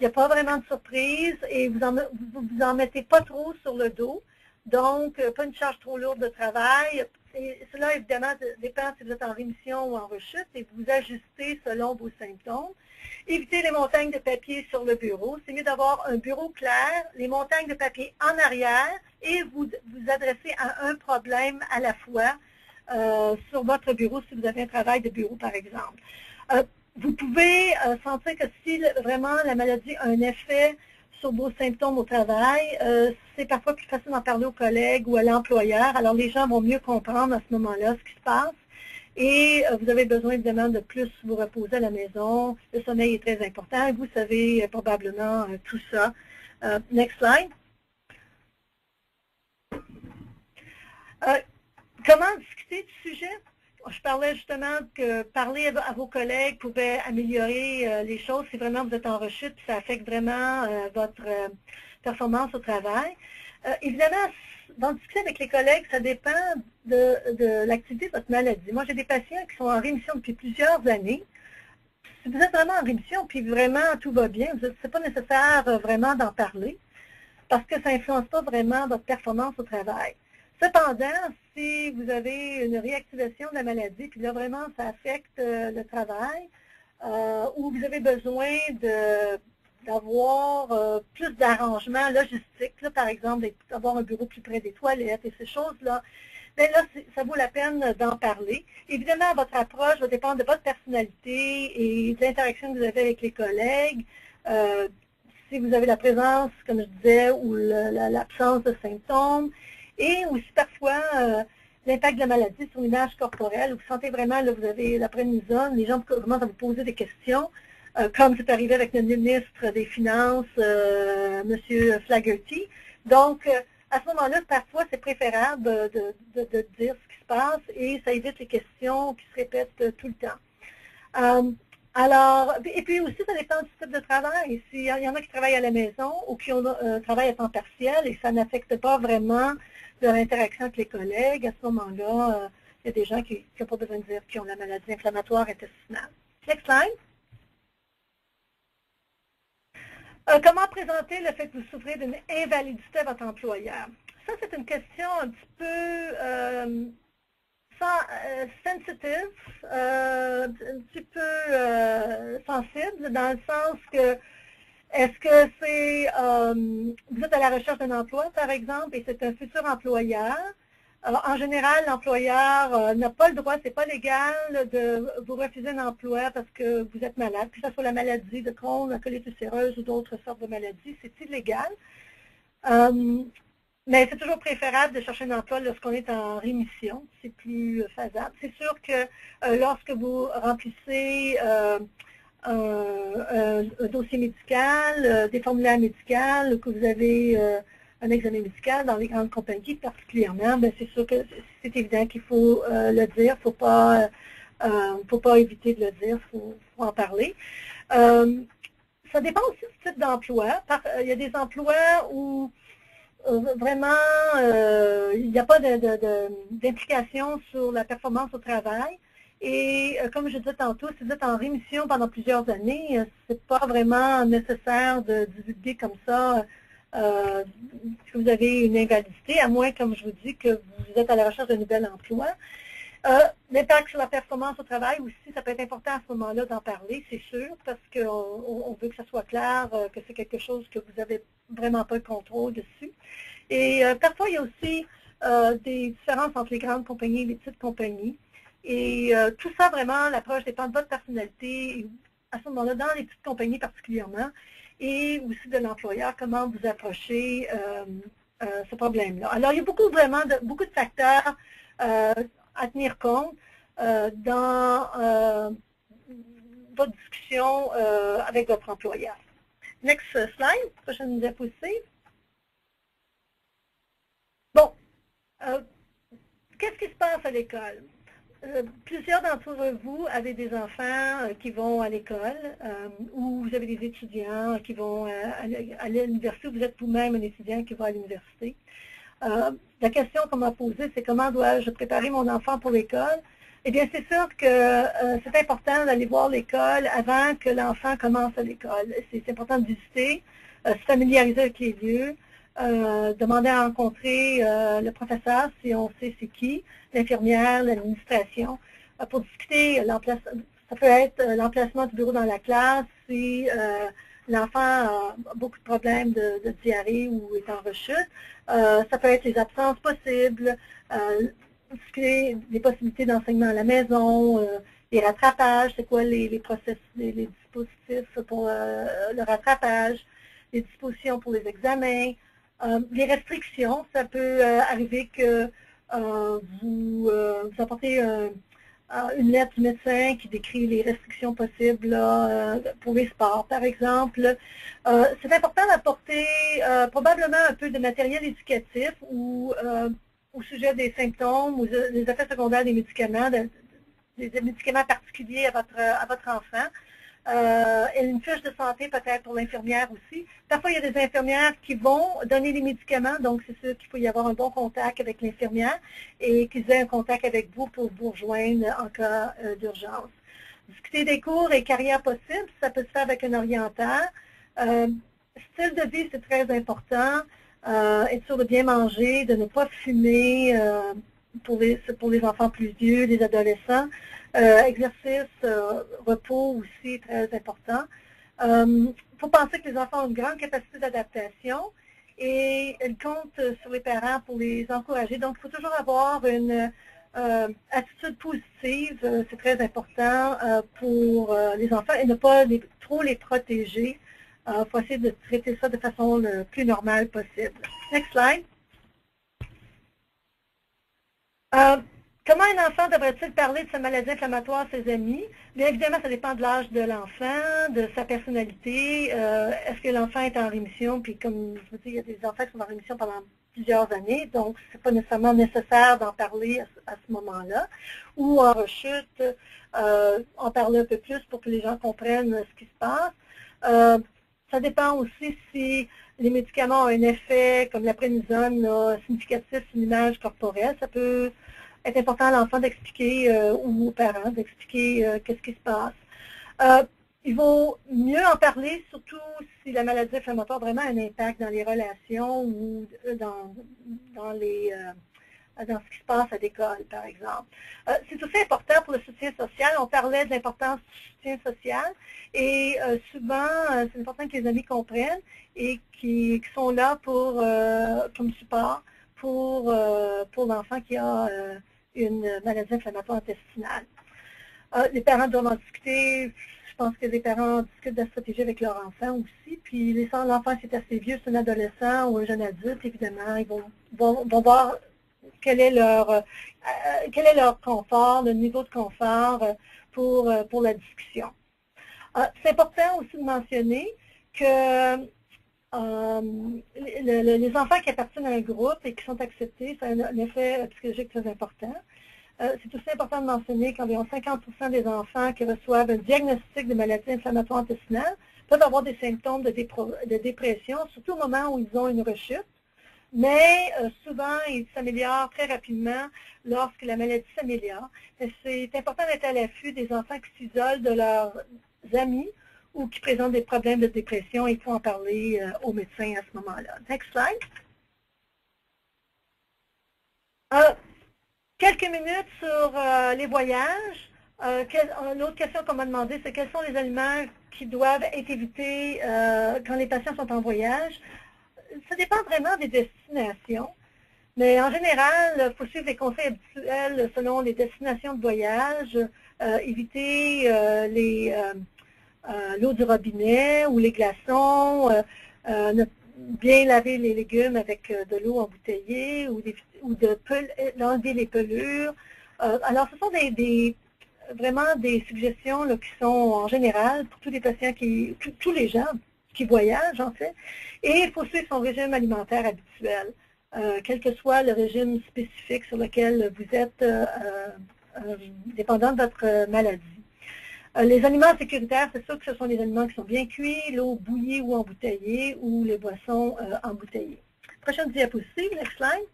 il n'y a pas vraiment de surprise et vous en, vous, en mettez pas trop sur le dos. Donc, euh, pas une charge trop lourde de travail. Et cela, évidemment, dépend si vous êtes en rémission ou en rechute et vous ajustez selon vos symptômes. Évitez les montagnes de papier sur le bureau. C'est mieux d'avoir un bureau clair, les montagnes de papier en arrière et vous vous adresser à un problème à la fois euh, sur votre bureau si vous avez un travail de bureau, par exemple. Euh, vous pouvez euh, sentir que si vraiment la maladie a un effet sur vos symptômes au travail, c'est parfois plus facile d'en parler aux collègues ou à l'employeur. Alors les gens vont mieux comprendre à ce moment-là ce qui se passe. Et euh, vous avez besoin évidemment de plus vous reposer à la maison. Le sommeil est très important. Vous savez euh, probablement euh, tout ça. next slide. comment discuter du sujet? Je parlais justement que parler à vos collègues pouvait améliorer les choses si vraiment vous êtes en rechute, ça affecte vraiment votre performance au travail. évidemment, d'en discuter avec les collègues, ça dépend de, l'activité de votre maladie. Moi, j'ai des patients qui sont en rémission depuis plusieurs années. Si vous êtes vraiment en rémission, puis vraiment tout va bien, ce n'est pas nécessaire euh, vraiment d'en parler, parce que ça n'influence pas vraiment votre performance au travail. Cependant, si vous avez une réactivation de la maladie, puis là vraiment ça affecte euh, le travail, euh, ou vous avez besoin d'avoir euh, plus d'arrangements logistiques, par exemple, d'avoir un bureau plus près des toilettes et ces choses-là, bien là, ça vaut la peine d'en parler. Évidemment, votre approche va dépendre de votre personnalité et de l'interaction que vous avez avec les collègues. Si vous avez la présence, comme je disais, ou l'absence de symptômes. Et aussi parfois, euh, l'impact de la maladie sur l'image corporelle. Vous sentez vraiment, là, vous avez la zone, les gens commencent à vous poser des questions. Euh, comme c'est arrivé avec le ministre des Finances, euh, M. Flaherty. Donc, euh, à ce moment-là, parfois, c'est préférable de, dire ce qui se passe et ça évite les questions qui se répètent tout le temps. alors, et puis aussi, ça dépend du type de travail. S'il y en a qui travaillent à la maison ou qui ont, travaillent à temps partiel et ça n'affecte pas vraiment leur interaction avec les collègues, à ce moment-là, il y a des gens qui n'ont pas besoin de dire qu'ils ont la maladie inflammatoire intestinale. Next slide. Euh, comment présenter le fait que vous souffrez d'une invalidité à votre employeur? Ça, c'est une question un petit peu euh, euh, sensitive, un petit peu sensible, dans le sens que est-ce que c'est, vous êtes à la recherche d'un emploi, par exemple, et c'est un futur employeur, en général, l'employeur euh, n'a pas le droit, c'est pas légal de vous refuser un emploi parce que vous êtes malade, que ce soit la maladie de Crohn, la colite ulcéreuse ou d'autres sortes de maladies, c'est illégal. Euh, mais c'est toujours préférable de chercher un emploi lorsqu'on est en rémission, c'est plus faisable. C'est sûr que euh, lorsque vous remplissez un, dossier médical, des formulaires médicaux, que vous avez un examen médical dans les grandes compagnies particulièrement, ben, c'est sûr que c'est évident qu'il faut euh, le dire, il faut, pas, euh, euh, faut pas éviter de le dire, il faut, en parler. ça dépend aussi du type d'emploi. Il y a des emplois où vraiment il n'y a pas d'implication sur la performance au travail. Et comme je disais tantôt, si vous êtes en rémission pendant plusieurs années, ce n'est pas vraiment nécessaire de divulguer comme ça euh, que vous avez une invalidité, à moins, comme je vous dis, que vous êtes à la recherche d'un nouvel emploi. L'impact sur la performance au travail aussi, ça peut être important à ce moment-là d'en parler, c'est sûr, parce qu'on veut que ça soit clair, que c'est quelque chose que vous n'avez vraiment pas de contrôle dessus. Et parfois, il y a aussi des différences entre les grandes compagnies et les petites compagnies. Et tout ça, vraiment, l'approche dépend de votre personnalité, à ce moment-là, dans les petites compagnies particulièrement, et aussi de l'employeur, comment vous approchez euh, euh, ce problème-là. Alors, il y a beaucoup, vraiment, de, beaucoup de facteurs euh, à tenir compte dans votre discussion avec votre employeur. Next slide, prochaine diapositive. Bon, qu'est-ce qui se passe à l'école? Euh, plusieurs d'entre vous avez des enfants euh, qui vont à l'école euh, ou vous avez des étudiants qui vont à l'université, vous êtes vous-même un étudiant qui va à l'université. la question qu'on m'a posée, c'est comment dois-je préparer mon enfant pour l'école? Eh bien, c'est sûr que c'est important d'aller voir l'école avant que l'enfant commence à l'école. C'est important de visiter, se familiariser avec les lieux, euh, demander à rencontrer euh, le professeur si on sait c'est qui, l'infirmière, l'administration, euh, pour discuter l'emplacement. Ça peut être l'emplacement du bureau dans la classe si l'enfant a beaucoup de problèmes de, diarrhée ou est en rechute. ça peut être les absences possibles, discuter des possibilités d'enseignement à la maison, les rattrapages, c'est quoi les, les, process, les, les dispositifs pour le rattrapage, les dispositions pour les examens, euh, les restrictions, ça peut euh, arriver que euh, vous, apportez une lettre du médecin qui décrit les restrictions possibles pour les sports, par exemple. c'est important d'apporter probablement un peu de matériel éducatif ou au sujet des symptômes ou des effets secondaires des médicaments, des médicaments particuliers à votre, à votre enfant. Euh, une fiche de santé peut-être pour l'infirmière aussi. Parfois, il y a des infirmières qui vont donner les médicaments, donc c'est sûr qu'il faut y avoir un bon contact avec l'infirmière et qu'ils aient un contact avec vous pour vous rejoindre en cas euh, d'urgence. Discuter des cours et carrières possibles, ça peut se faire avec un orienteur. Euh, style de vie, c'est très important. être sûr de bien manger, de ne pas fumer pour, les, pour les enfants plus vieux, les adolescents. Euh, exercice, euh, repos aussi très important. Il euh, faut penser que les enfants ont une grande capacité d'adaptation et ils comptent sur les parents pour les encourager. Donc, il faut toujours avoir une attitude positive, c'est très important pour les enfants et ne pas trop les protéger. Il faut essayer de traiter ça de façon le plus normale possible. Next slide. Comment un enfant devrait-il parler de sa maladie inflammatoire à ses amis? Bien évidemment, ça dépend de l'âge de l'enfant, de sa personnalité. Euh, est-ce que l'enfant est en rémission? Puis comme je vous dis, il y a des enfants qui sont en rémission pendant plusieurs années, donc ce n'est pas nécessairement nécessaire d'en parler à, ce moment-là. Ou en rechute, euh, en parler un peu plus pour que les gens comprennent ce qui se passe. Euh, ça dépend aussi si les médicaments ont un effet, comme la prénisone, significatif sur l'image corporelle. Ça peut est important à l'enfant d'expliquer, euh, ou aux parents d'expliquer euh, qu'est-ce qui se passe. Euh, il vaut mieux en parler, surtout si la maladie inflammatoire a vraiment un impact dans les relations ou dans, dans, les, dans ce qui se passe à l'école, par exemple. c'est aussi important pour le soutien social. On parlait de l'importance du soutien social et souvent, c'est important que les amis comprennent et qui, qui sont là pour, comme support pour, pour l'enfant qui a une maladie inflammatoire intestinale. Euh, les parents doivent en discuter. Je pense que les parents discutent de la stratégie avec leur enfant aussi. Puis l'enfant, c'est assez vieux, c'est un adolescent ou un jeune adulte, évidemment, ils vont, vont, voir quel est, leur, euh, quel est leur confort, le niveau de confort euh, pour, pour la discussion. c'est important aussi de mentionner que les enfants qui appartiennent à un groupe et qui sont acceptés, c'est un, effet psychologique très important. Euh, c'est aussi important de mentionner qu'environ 50% des enfants qui reçoivent un diagnostic de maladie inflammatoire intestinale peuvent avoir des symptômes de, dépression, surtout au moment où ils ont une rechute. Mais euh, souvent, ils s'améliorent très rapidement lorsque la maladie s'améliore. C'est important d'être à l'affût des enfants qui s'isolent de leurs amis ou qui présentent des problèmes de dépression, il faut en parler euh, au médecin à ce moment-là. Next slide. quelques minutes sur les voyages. une autre question qu'on m'a demandé, c'est quels sont les aliments qui doivent être évités quand les patients sont en voyage? Ça dépend vraiment des destinations. Mais en général, il faut suivre les conseils habituels selon les destinations de voyage, euh, éviter euh, euh, l'eau du robinet ou les glaçons, bien laver les légumes avec de l'eau embouteillée ou, ou de enlever les pelures. alors, ce sont des, vraiment des suggestions qui sont en général pour tous les patients qui, tous les gens qui voyagent en fait. Et il faut suivre son régime alimentaire habituel. Euh, quel que soit le régime spécifique sur lequel vous êtes euh, euh, dépendant de votre maladie. Les aliments sécuritaires, c'est sûr que ce sont les aliments qui sont bien cuits, l'eau bouillie ou embouteillée ou les boissons embouteillées. Prochaine diapositive, next slide.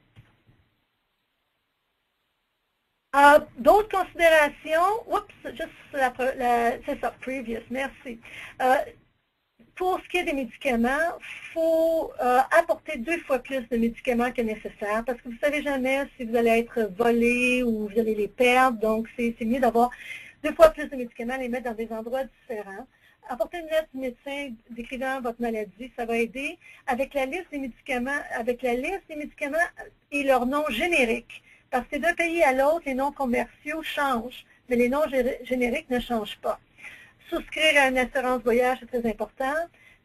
D'autres considérations, oups, juste la, c'est ça, previous, merci pour ce qui est des médicaments, il faut euh, apporter deux fois plus de médicaments que nécessaire parce que vous ne savez jamais si vous allez être volé ou vous allez les perdre. Donc, c'est mieux d'avoir deux fois plus de médicaments, les mettre dans des endroits différents. Apporter une lettre du médecin décrivant votre maladie, ça va aider. Avec la liste des médicaments, avec la liste des médicaments et leur nom générique. Parce que d'un pays à l'autre, les noms commerciaux changent, mais les noms génériques ne changent pas souscrire à une assurance voyage, c'est très important.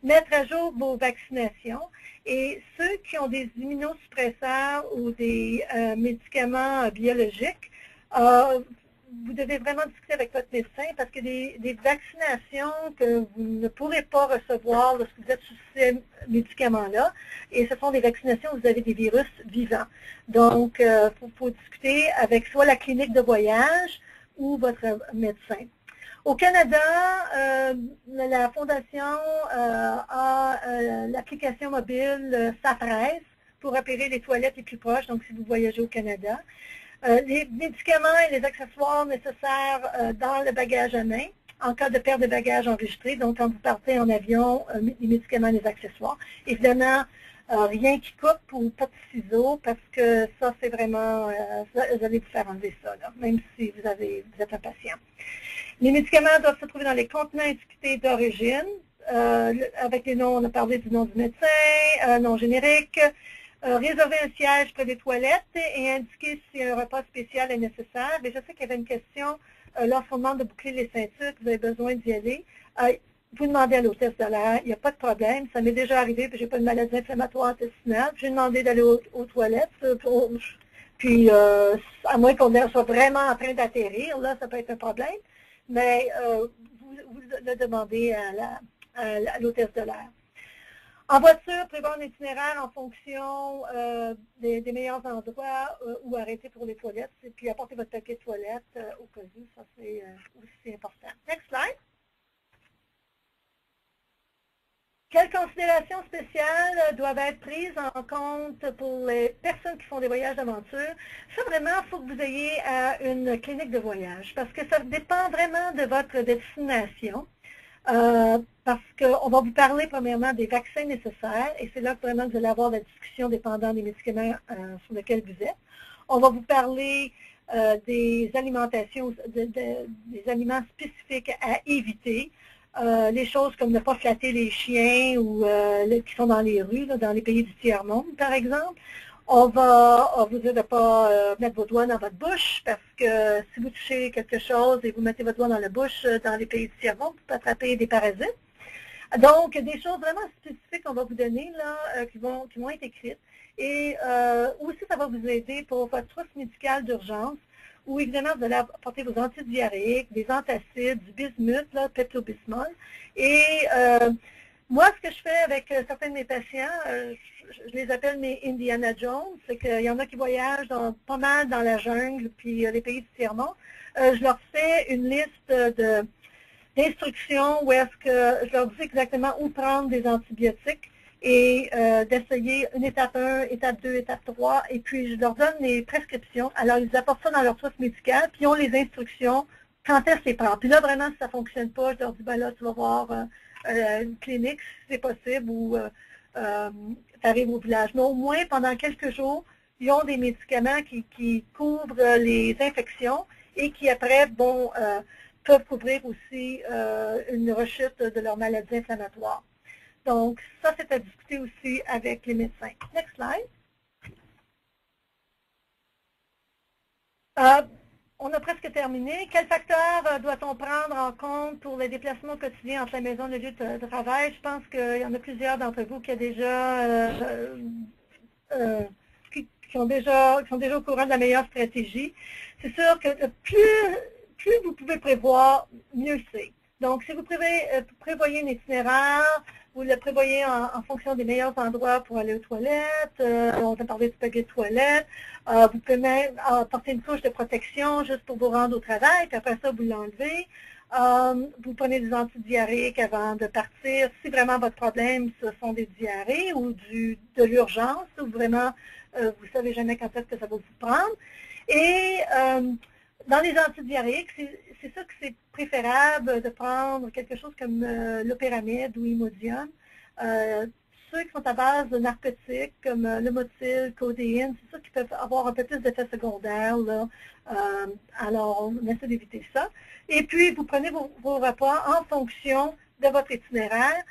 Mettre à jour vos vaccinations. Et ceux qui ont des immunosuppresseurs ou des euh, médicaments biologiques, euh, vous devez vraiment discuter avec votre médecin parce que des, des, vaccinations que vous ne pourrez pas recevoir lorsque vous êtes sous ces médicaments-là, et ce sont des vaccinations où vous avez des virus vivants. Donc, il euh, faut, discuter avec soit la clinique de voyage ou votre médecin. Au Canada, euh, la Fondation euh, a l'application mobile SAFRES pour repérer les toilettes les plus proches, donc si vous voyagez au Canada. Les médicaments et les accessoires nécessaires dans le bagage à main, en cas de perte de bagages enregistré, donc quand vous partez en avion, les médicaments et les accessoires. Évidemment, rien qui coupe ou pas de ciseaux, parce que ça, c'est vraiment, vous allez vous faire enlever ça, même si vous, avez, vous êtes un patient. Les médicaments doivent se trouver dans les contenants étiquetés d'origine. Euh, avec les noms, on a parlé du nom du médecin, nom générique. Euh, réserver un siège près des toilettes et indiquer si un repas spécial est nécessaire. Je sais qu'il y avait une question euh, lorsqu'on demande de boucler les ceintures, que vous avez besoin d'y aller. vous demandez à l'hôtesse de l'air, il n'y a pas de problème. Ça m'est déjà arrivé, puis j'ai pas de maladie inflammatoire intestinale. J'ai demandé d'aller aux, toilettes. puis, à moins qu'on soit vraiment en train d'atterrir, là, ça peut être un problème mais euh, vous, le demandez à l'hôtesse de l'air. En voiture, prévoir un itinéraire en fonction euh, des, meilleurs endroits euh, où arrêter pour les toilettes, et puis apporter votre paquet de toilettes au cas où, ça c'est aussi important. Next slide. Quelles considérations spéciales euh, doivent être prises en compte pour les personnes qui font des voyages d'aventure? Ça, vraiment, il faut que vous ayez une clinique de voyage parce que ça dépend vraiment de votre destination. Euh, parce qu'on va vous parler premièrement des vaccins nécessaires et c'est là que vraiment vous allez avoir la discussion dépendant des médicaments euh, sur lesquels vous êtes. On va vous parler des alimentations, des aliments spécifiques à éviter. Euh, les choses comme ne pas flatter les chiens ou euh, qui sont dans les rues, dans les pays du tiers-monde, par exemple. On va, vous dire de ne pas euh, mettre vos doigts dans votre bouche parce que si vous touchez quelque chose et vous mettez votre doigt dans la bouche dans les pays du tiers-monde, vous pouvez attraper des parasites. Donc, des choses vraiment spécifiques qu'on va vous donner là, qui, vont, qui vont être écrites. Et aussi, ça va vous aider pour votre trousse médicale d'urgence où évidemment vous allez apporter vos antidiarrhéiques, des antacides, du bismuth, là, pepto-bismol. Et euh, moi, ce que je fais avec euh, certains de mes patients, euh, je, les appelle mes Indiana Jones, c'est qu'il y en a qui voyagent pas mal dans la jungle, puis les pays du tiers-monde. je leur fais une liste d'instructions où est-ce que je leur dis exactement où prendre des antibiotiques et euh, d'essayer une étape 1, étape 2, étape 3, et puis je leur donne les prescriptions. Alors, ils apportent ça dans leur trousse médicale, puis ils ont les instructions quand est-ce les prendre. Puis là, vraiment, si ça ne fonctionne pas, je leur dis, ben là, tu vas voir euh, euh, une clinique si c'est possible, ou tu arrives au village. Mais au moins, pendant quelques jours, ils ont des médicaments qui, couvrent les infections et qui après bon, peuvent couvrir aussi une rechute de leur maladie inflammatoire. Donc, ça, c'est à discuter aussi avec les médecins. Next slide. Euh, on a presque terminé. Quels facteurs euh, doit-on prendre en compte pour les déplacements quotidiens entre la maison et le lieu de travail? Je pense qu'il y en a plusieurs d'entre vous déjà, euh, qui, sont déjà, qui sont déjà au courant de la meilleure stratégie. C'est sûr que plus, plus vous pouvez prévoir, mieux c'est. Donc, si vous prévoyez un itinéraire, vous le prévoyez en, fonction des meilleurs endroits pour aller aux toilettes. Euh, on a parlé de paquet de toilettes. Euh, vous pouvez même apporter une couche de protection juste pour vous rendre au travail, puis après ça, vous l'enlevez. Euh, vous prenez des antidiarrhéiques avant de partir. Si vraiment votre problème, ce sont des diarrhées ou de l'urgence, ou vraiment, vous ne savez jamais quand est-ce que ça va vous prendre. Et dans les antidiarrhéiques, c'est ça que c'est préférable de prendre quelque chose comme euh, l'opéramide ou Imodium. Euh, ceux qui sont à base de narcotiques comme euh, le motil, codéine, c'est ça qui peuvent avoir un peu plus d'effets secondaires. alors, on essaie d'éviter ça. Et puis, vous prenez vos, repas en fonction de votre itinéraire.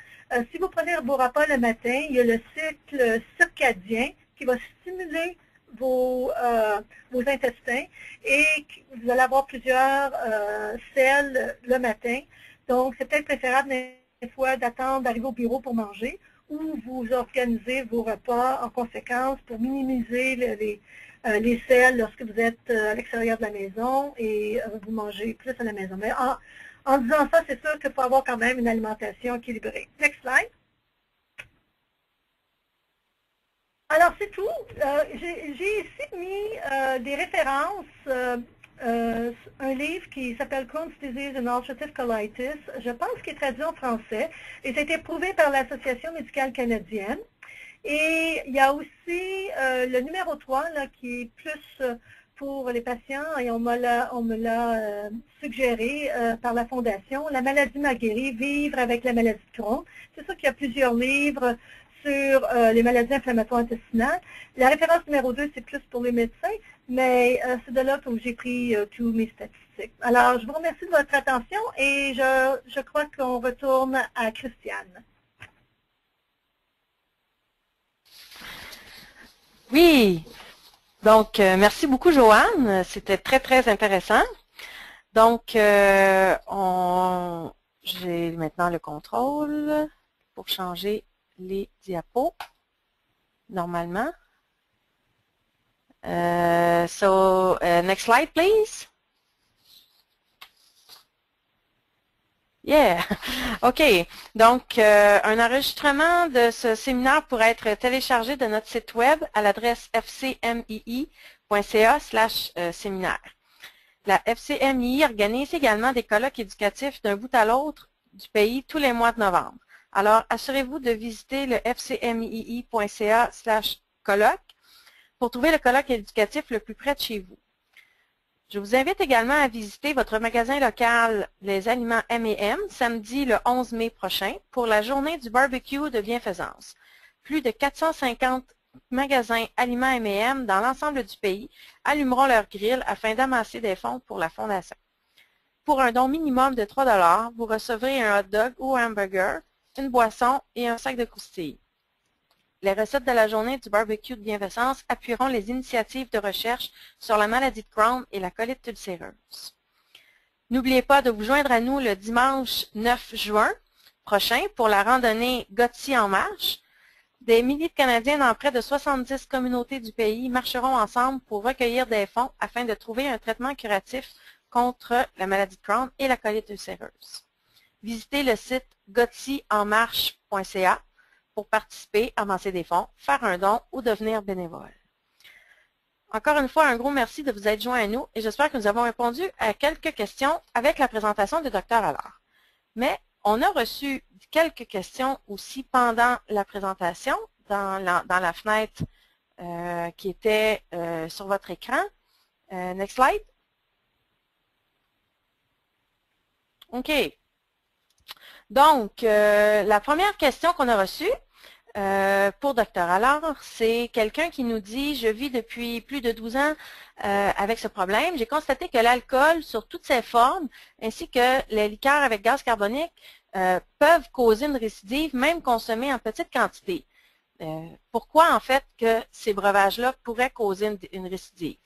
si vous prenez vos repas le matin, il y a le cycle circadien qui va stimuler vos, euh, vos intestins et vous allez avoir plusieurs euh, selles le matin. Donc, c'est peut-être préférable des fois d'attendre d'arriver au bureau pour manger ou vous organisez vos repas en conséquence pour minimiser les, euh, les lorsque vous êtes à l'extérieur de la maison et vous mangez plus à la maison. Mais en, en disant ça, c'est sûr qu'il faut avoir quand même une alimentation équilibrée. Next slide. Alors, c'est tout. Euh, j'ai ici mis euh, des références. Euh, un livre qui s'appelle Crohn's Disease and Ulcerative Colitis, je pense qu'il est traduit en français, et ça a été prouvé par l'Association médicale canadienne. Et il y a aussi le numéro 3, là, qui est plus pour les patients, et on me l'a suggéré par la Fondation, La maladie m'a guéri, vivre avec la maladie de Crohn. C'est sûr qu'il y a plusieurs livres sur euh, les maladies inflammatoires intestinales. La référence numéro 2, c'est plus pour les médecins, mais euh, c'est de là que j'ai pris euh, tous mes statistiques. Alors, je vous remercie de votre attention et je, je crois qu'on retourne à Christiane. Oui, donc merci beaucoup Joanne, c'était très très intéressant. Donc, on, j'ai maintenant le contrôle pour changer les diapos normalement. Uh, so, uh, next slide, please. Yeah, OK. Donc, euh, un enregistrement de ce séminaire pourrait être téléchargé de notre site web à l'adresse fcmii.ca slash euh, séminaire. La FCMI organise également des colloques éducatifs d'un bout à l'autre du pays tous les mois de novembre. Alors, assurez-vous de visiter le fcmii.ca slash colloque pour trouver le colloque éducatif le plus près de chez vous. Je vous invite également à visiter votre magasin local Les Aliments M&M samedi le 11 mai prochain pour la journée du barbecue de bienfaisance. Plus de 450 magasins Aliments M&M dans l'ensemble du pays allumeront leur grill afin d'amasser des fonds pour la Fondation. Pour un don minimum de 3 vous recevrez un hot dog ou un hamburger une boisson et un sac de croustilles. Les recettes de la journée du barbecue de bienfaisance appuieront les initiatives de recherche sur la maladie de Crohn et la colite ulcéreuse. N'oubliez pas de vous joindre à nous le dimanche 9 juin prochain pour la randonnée Gotti en marche. Des milliers de Canadiens dans près de 70 communautés du pays marcheront ensemble pour recueillir des fonds afin de trouver un traitement curatif contre la maladie de Crohn et la colite ulcéreuse. Visitez le site gottiesenmarche.ca pour participer, avancer des fonds, faire un don ou devenir bénévole. Encore une fois, un gros merci de vous être joint à nous et j'espère que nous avons répondu à quelques questions avec la présentation du Dr Allard. Mais on a reçu quelques questions aussi pendant la présentation dans la, fenêtre euh, qui était euh, sur votre écran. Euh, next slide. OK. Donc, euh, la première question qu'on a reçue, euh, pour docteur. Alors, c'est quelqu'un qui nous dit, je vis depuis plus de 12 ans euh, avec ce problème. J'ai constaté que l'alcool, sur toutes ses formes, ainsi que les liqueurs avec gaz carbonique, peuvent causer une récidive, même consommée en petite quantité. pourquoi, en fait, que ces breuvages-là pourraient causer une, une récidive?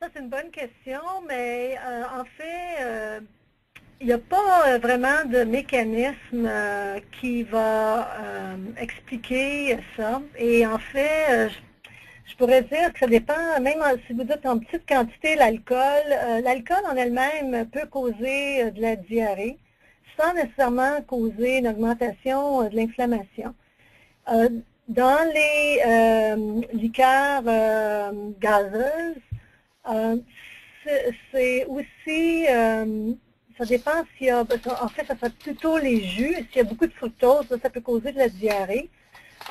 Ça, c'est une bonne question, mais en fait, il n'y a pas euh, vraiment de mécanisme euh, qui va euh, expliquer ça. Et en fait, je, pourrais dire que ça dépend, même si vous dites en petite quantité l'alcool, l'alcool en elle-même peut causer de la diarrhée sans nécessairement causer une augmentation de l'inflammation. dans les liqueurs gazeuses, c'est aussi ça dépend s'il y a, en fait, ça fait plutôt les jus. S'il y a beaucoup de fructose, ça, peut causer de la diarrhée.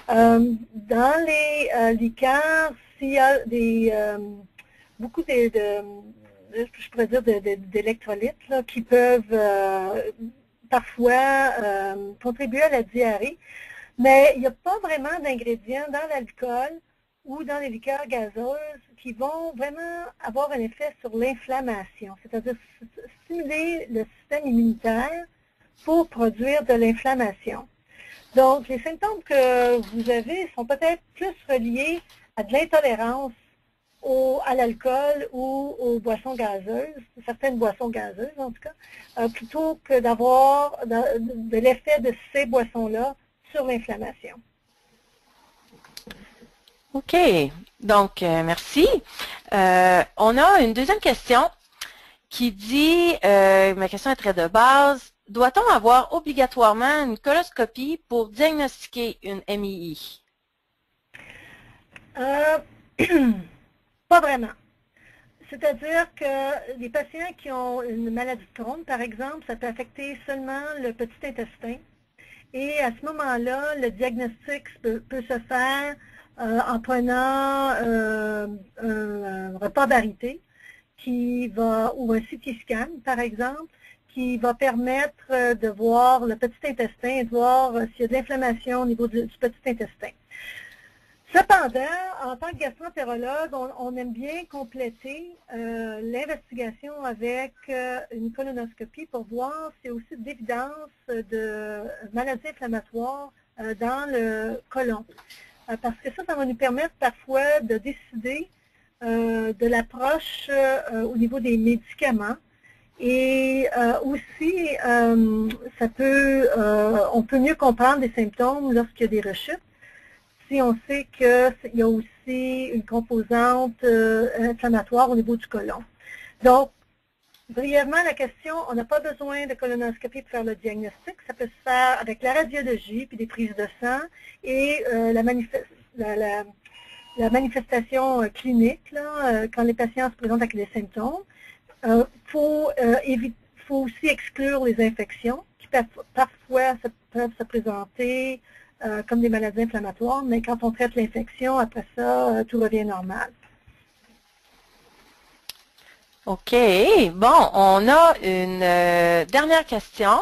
Euh, dans les euh, liqueurs, s'il y a des, euh, beaucoup je pourrais dire, d'électrolytes qui peuvent parfois contribuer à la diarrhée, mais il n'y a pas vraiment d'ingrédients dans l'alcool ou dans les liqueurs gazeuses qui vont vraiment avoir un effet sur l'inflammation, c'est-à-dire stimuler le système immunitaire pour produire de l'inflammation. Donc, les symptômes que vous avez sont peut-être plus reliés à de l'intolérance à l'alcool ou aux boissons gazeuses, certaines boissons gazeuses en tout cas, euh, plutôt que d'avoir de l'effet de ces boissons-là sur l'inflammation. OK. Donc, euh, merci. Euh, on a une deuxième question qui dit, euh, ma question est très de base, doit-on avoir obligatoirement une coloscopie pour diagnostiquer une MII? pas vraiment. C'est-à-dire que les patients qui ont une maladie de Crohn, par exemple, ça peut affecter seulement le petit intestin. Et à ce moment-là, le diagnostic peut se faire en prenant euh, un repas d'arité qui va, ou un CT scan, par exemple, qui va permettre euh, de voir le petit intestin et de voir s'il y a de l'inflammation au niveau du, petit intestin. Cependant, en tant que gastroentérologue, on, aime bien compléter l'investigation avec une colonoscopie pour voir s'il y a aussi d'évidence de maladies inflammatoires dans le côlon. Euh, parce que ça, ça va nous permettre parfois de décider euh, de l'approche euh, au niveau des médicaments. Et aussi, ça peut, on peut mieux comprendre les symptômes lorsqu'il y a des rechutes. Si on sait qu'il y a aussi une composante inflammatoire au niveau du côlon. Donc, Brièvement, la question, on n'a pas besoin de colonoscopie pour faire le diagnostic. Ça peut se faire avec la radiologie, puis des prises de sang et euh, la, manifestation euh, clinique, euh, quand les patients se présentent avec des symptômes. Il faut, aussi exclure les infections qui parfois peuvent se présenter comme des maladies inflammatoires, mais quand on traite l'infection, après ça, tout revient normal. OK. Bon, on a une euh, dernière question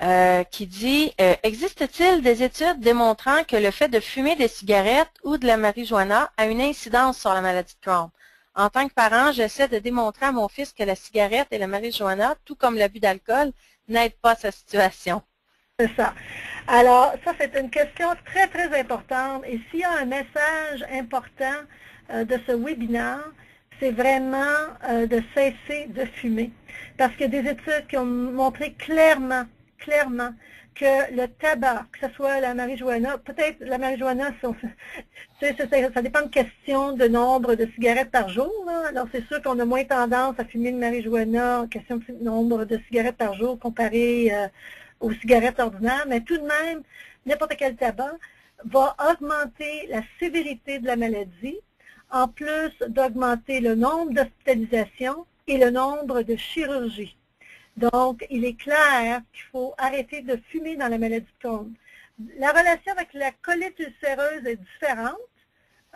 euh, qui dit euh, Existe-t-il des études démontrant que le fait de fumer des cigarettes ou de la marijuana a une incidence sur la maladie de Crohn? En tant que parent, j'essaie de démontrer à mon fils que la cigarette et la marijuana, tout comme l'abus d'alcool, n'aident pas sa situation. C'est ça. Alors, ça, c'est une question très, très importante. Et s'il y a un message important de ce webinaire, c'est vraiment euh, de cesser de fumer. Parce a des études qui ont montré clairement, clairement, que le tabac, que ce soit la marijuana, peut-être la marijuana, ça, dépend de question de nombre de cigarettes par jour. Alors c'est sûr qu'on a moins tendance à fumer de marijuana en question de nombre de cigarettes par jour comparé euh, aux cigarettes ordinaires, mais tout de même, n'importe quel tabac va augmenter la sévérité de la maladie, en plus d'augmenter le nombre d'hospitalisations et le nombre de chirurgies. Donc, il est clair qu'il faut arrêter de fumer dans la maladie de Crohn. La relation avec la colite ulcéreuse est différente,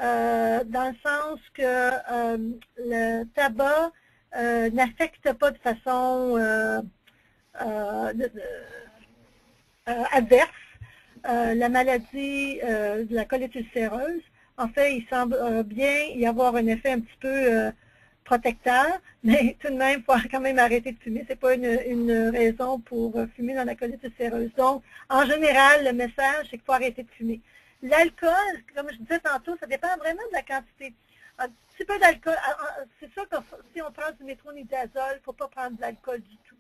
euh, dans le sens que euh, le tabac euh, n'affecte pas de façon adverse la maladie de la colite ulcéreuse. En fait, il semble bien y avoir un effet un petit peu protecteur, mais tout de même, il faut quand même arrêter de fumer. Ce n'est pas une, raison pour fumer dans la colite ulcéreuse. Donc, en général, le message, c'est qu'il faut arrêter de fumer. L'alcool, comme je disais tantôt, ça dépend vraiment de la quantité. Un petit peu d'alcool, ah, ah, c'est sûr que si on prend du métronidazole, il ne faut pas prendre de l'alcool du tout.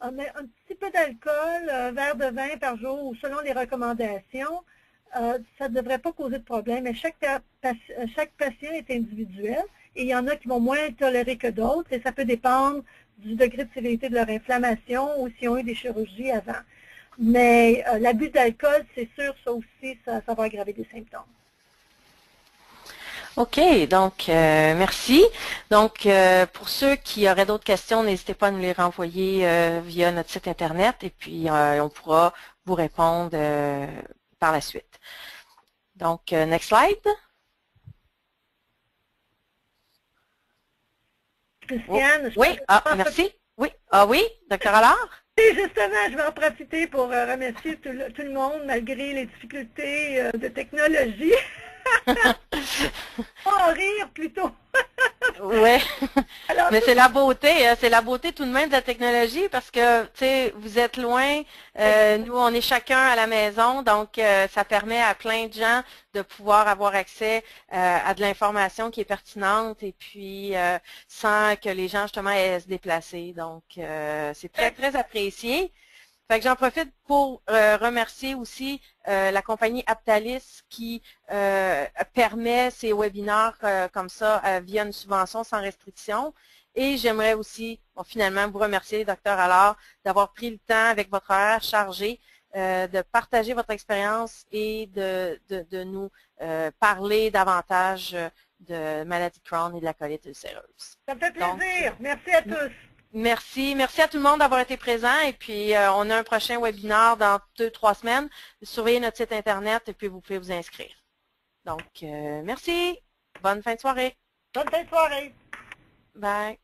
Un, petit peu d'alcool, un verre de vin par jour, ou selon les recommandations, euh, ça ne devrait pas causer de problème, mais chaque, chaque patient est individuel et il y en a qui vont moins tolérer que d'autres et ça peut dépendre du degré de sévérité de leur inflammation ou s'ils ont eu des chirurgies avant. Mais euh, l'abus d'alcool, c'est sûr, ça aussi, ça, va aggraver des symptômes. OK, donc euh, merci. Donc, euh, pour ceux qui auraient d'autres questions, n'hésitez pas à nous les renvoyer via notre site Internet et puis on pourra vous répondre par la suite. Donc, next slide. Christiane, oui, ah, merci. Oui, ah oui, docteur Allard? Et justement, je vais en profiter pour euh, remercier tout le, monde, malgré les difficultés euh, de technologie. en rire plutôt. oui. Mais c'est la beauté, hein, c'est la beauté tout de même de la technologie parce que, tu sais, vous êtes loin, euh, nous, on est chacun à la maison, donc ça permet à plein de gens de pouvoir avoir accès à de l'information qui est pertinente et puis sans que les gens, justement, aient à se déplacer. Donc, c'est très, très apprécié. Fait que j'en profite pour euh, remercier aussi euh, la compagnie Aptalis qui euh, permet ces webinaires comme ça via une subvention sans restriction. Et j'aimerais aussi finalement vous remercier, docteur Allard, d'avoir pris le temps avec votre horaire chargé de partager votre expérience et de, de nous parler davantage de maladie Crohn et de la colite ulcéreuse. Ça me fait plaisir. Merci à tous. Merci. Merci à tout le monde d'avoir été présent. Et puis, euh, on a un prochain webinaire dans deux, trois semaines. Surveillez notre site Internet et puis vous pouvez vous inscrire. Donc, euh, merci. Bonne fin de soirée. Bonne fin de soirée. Bye.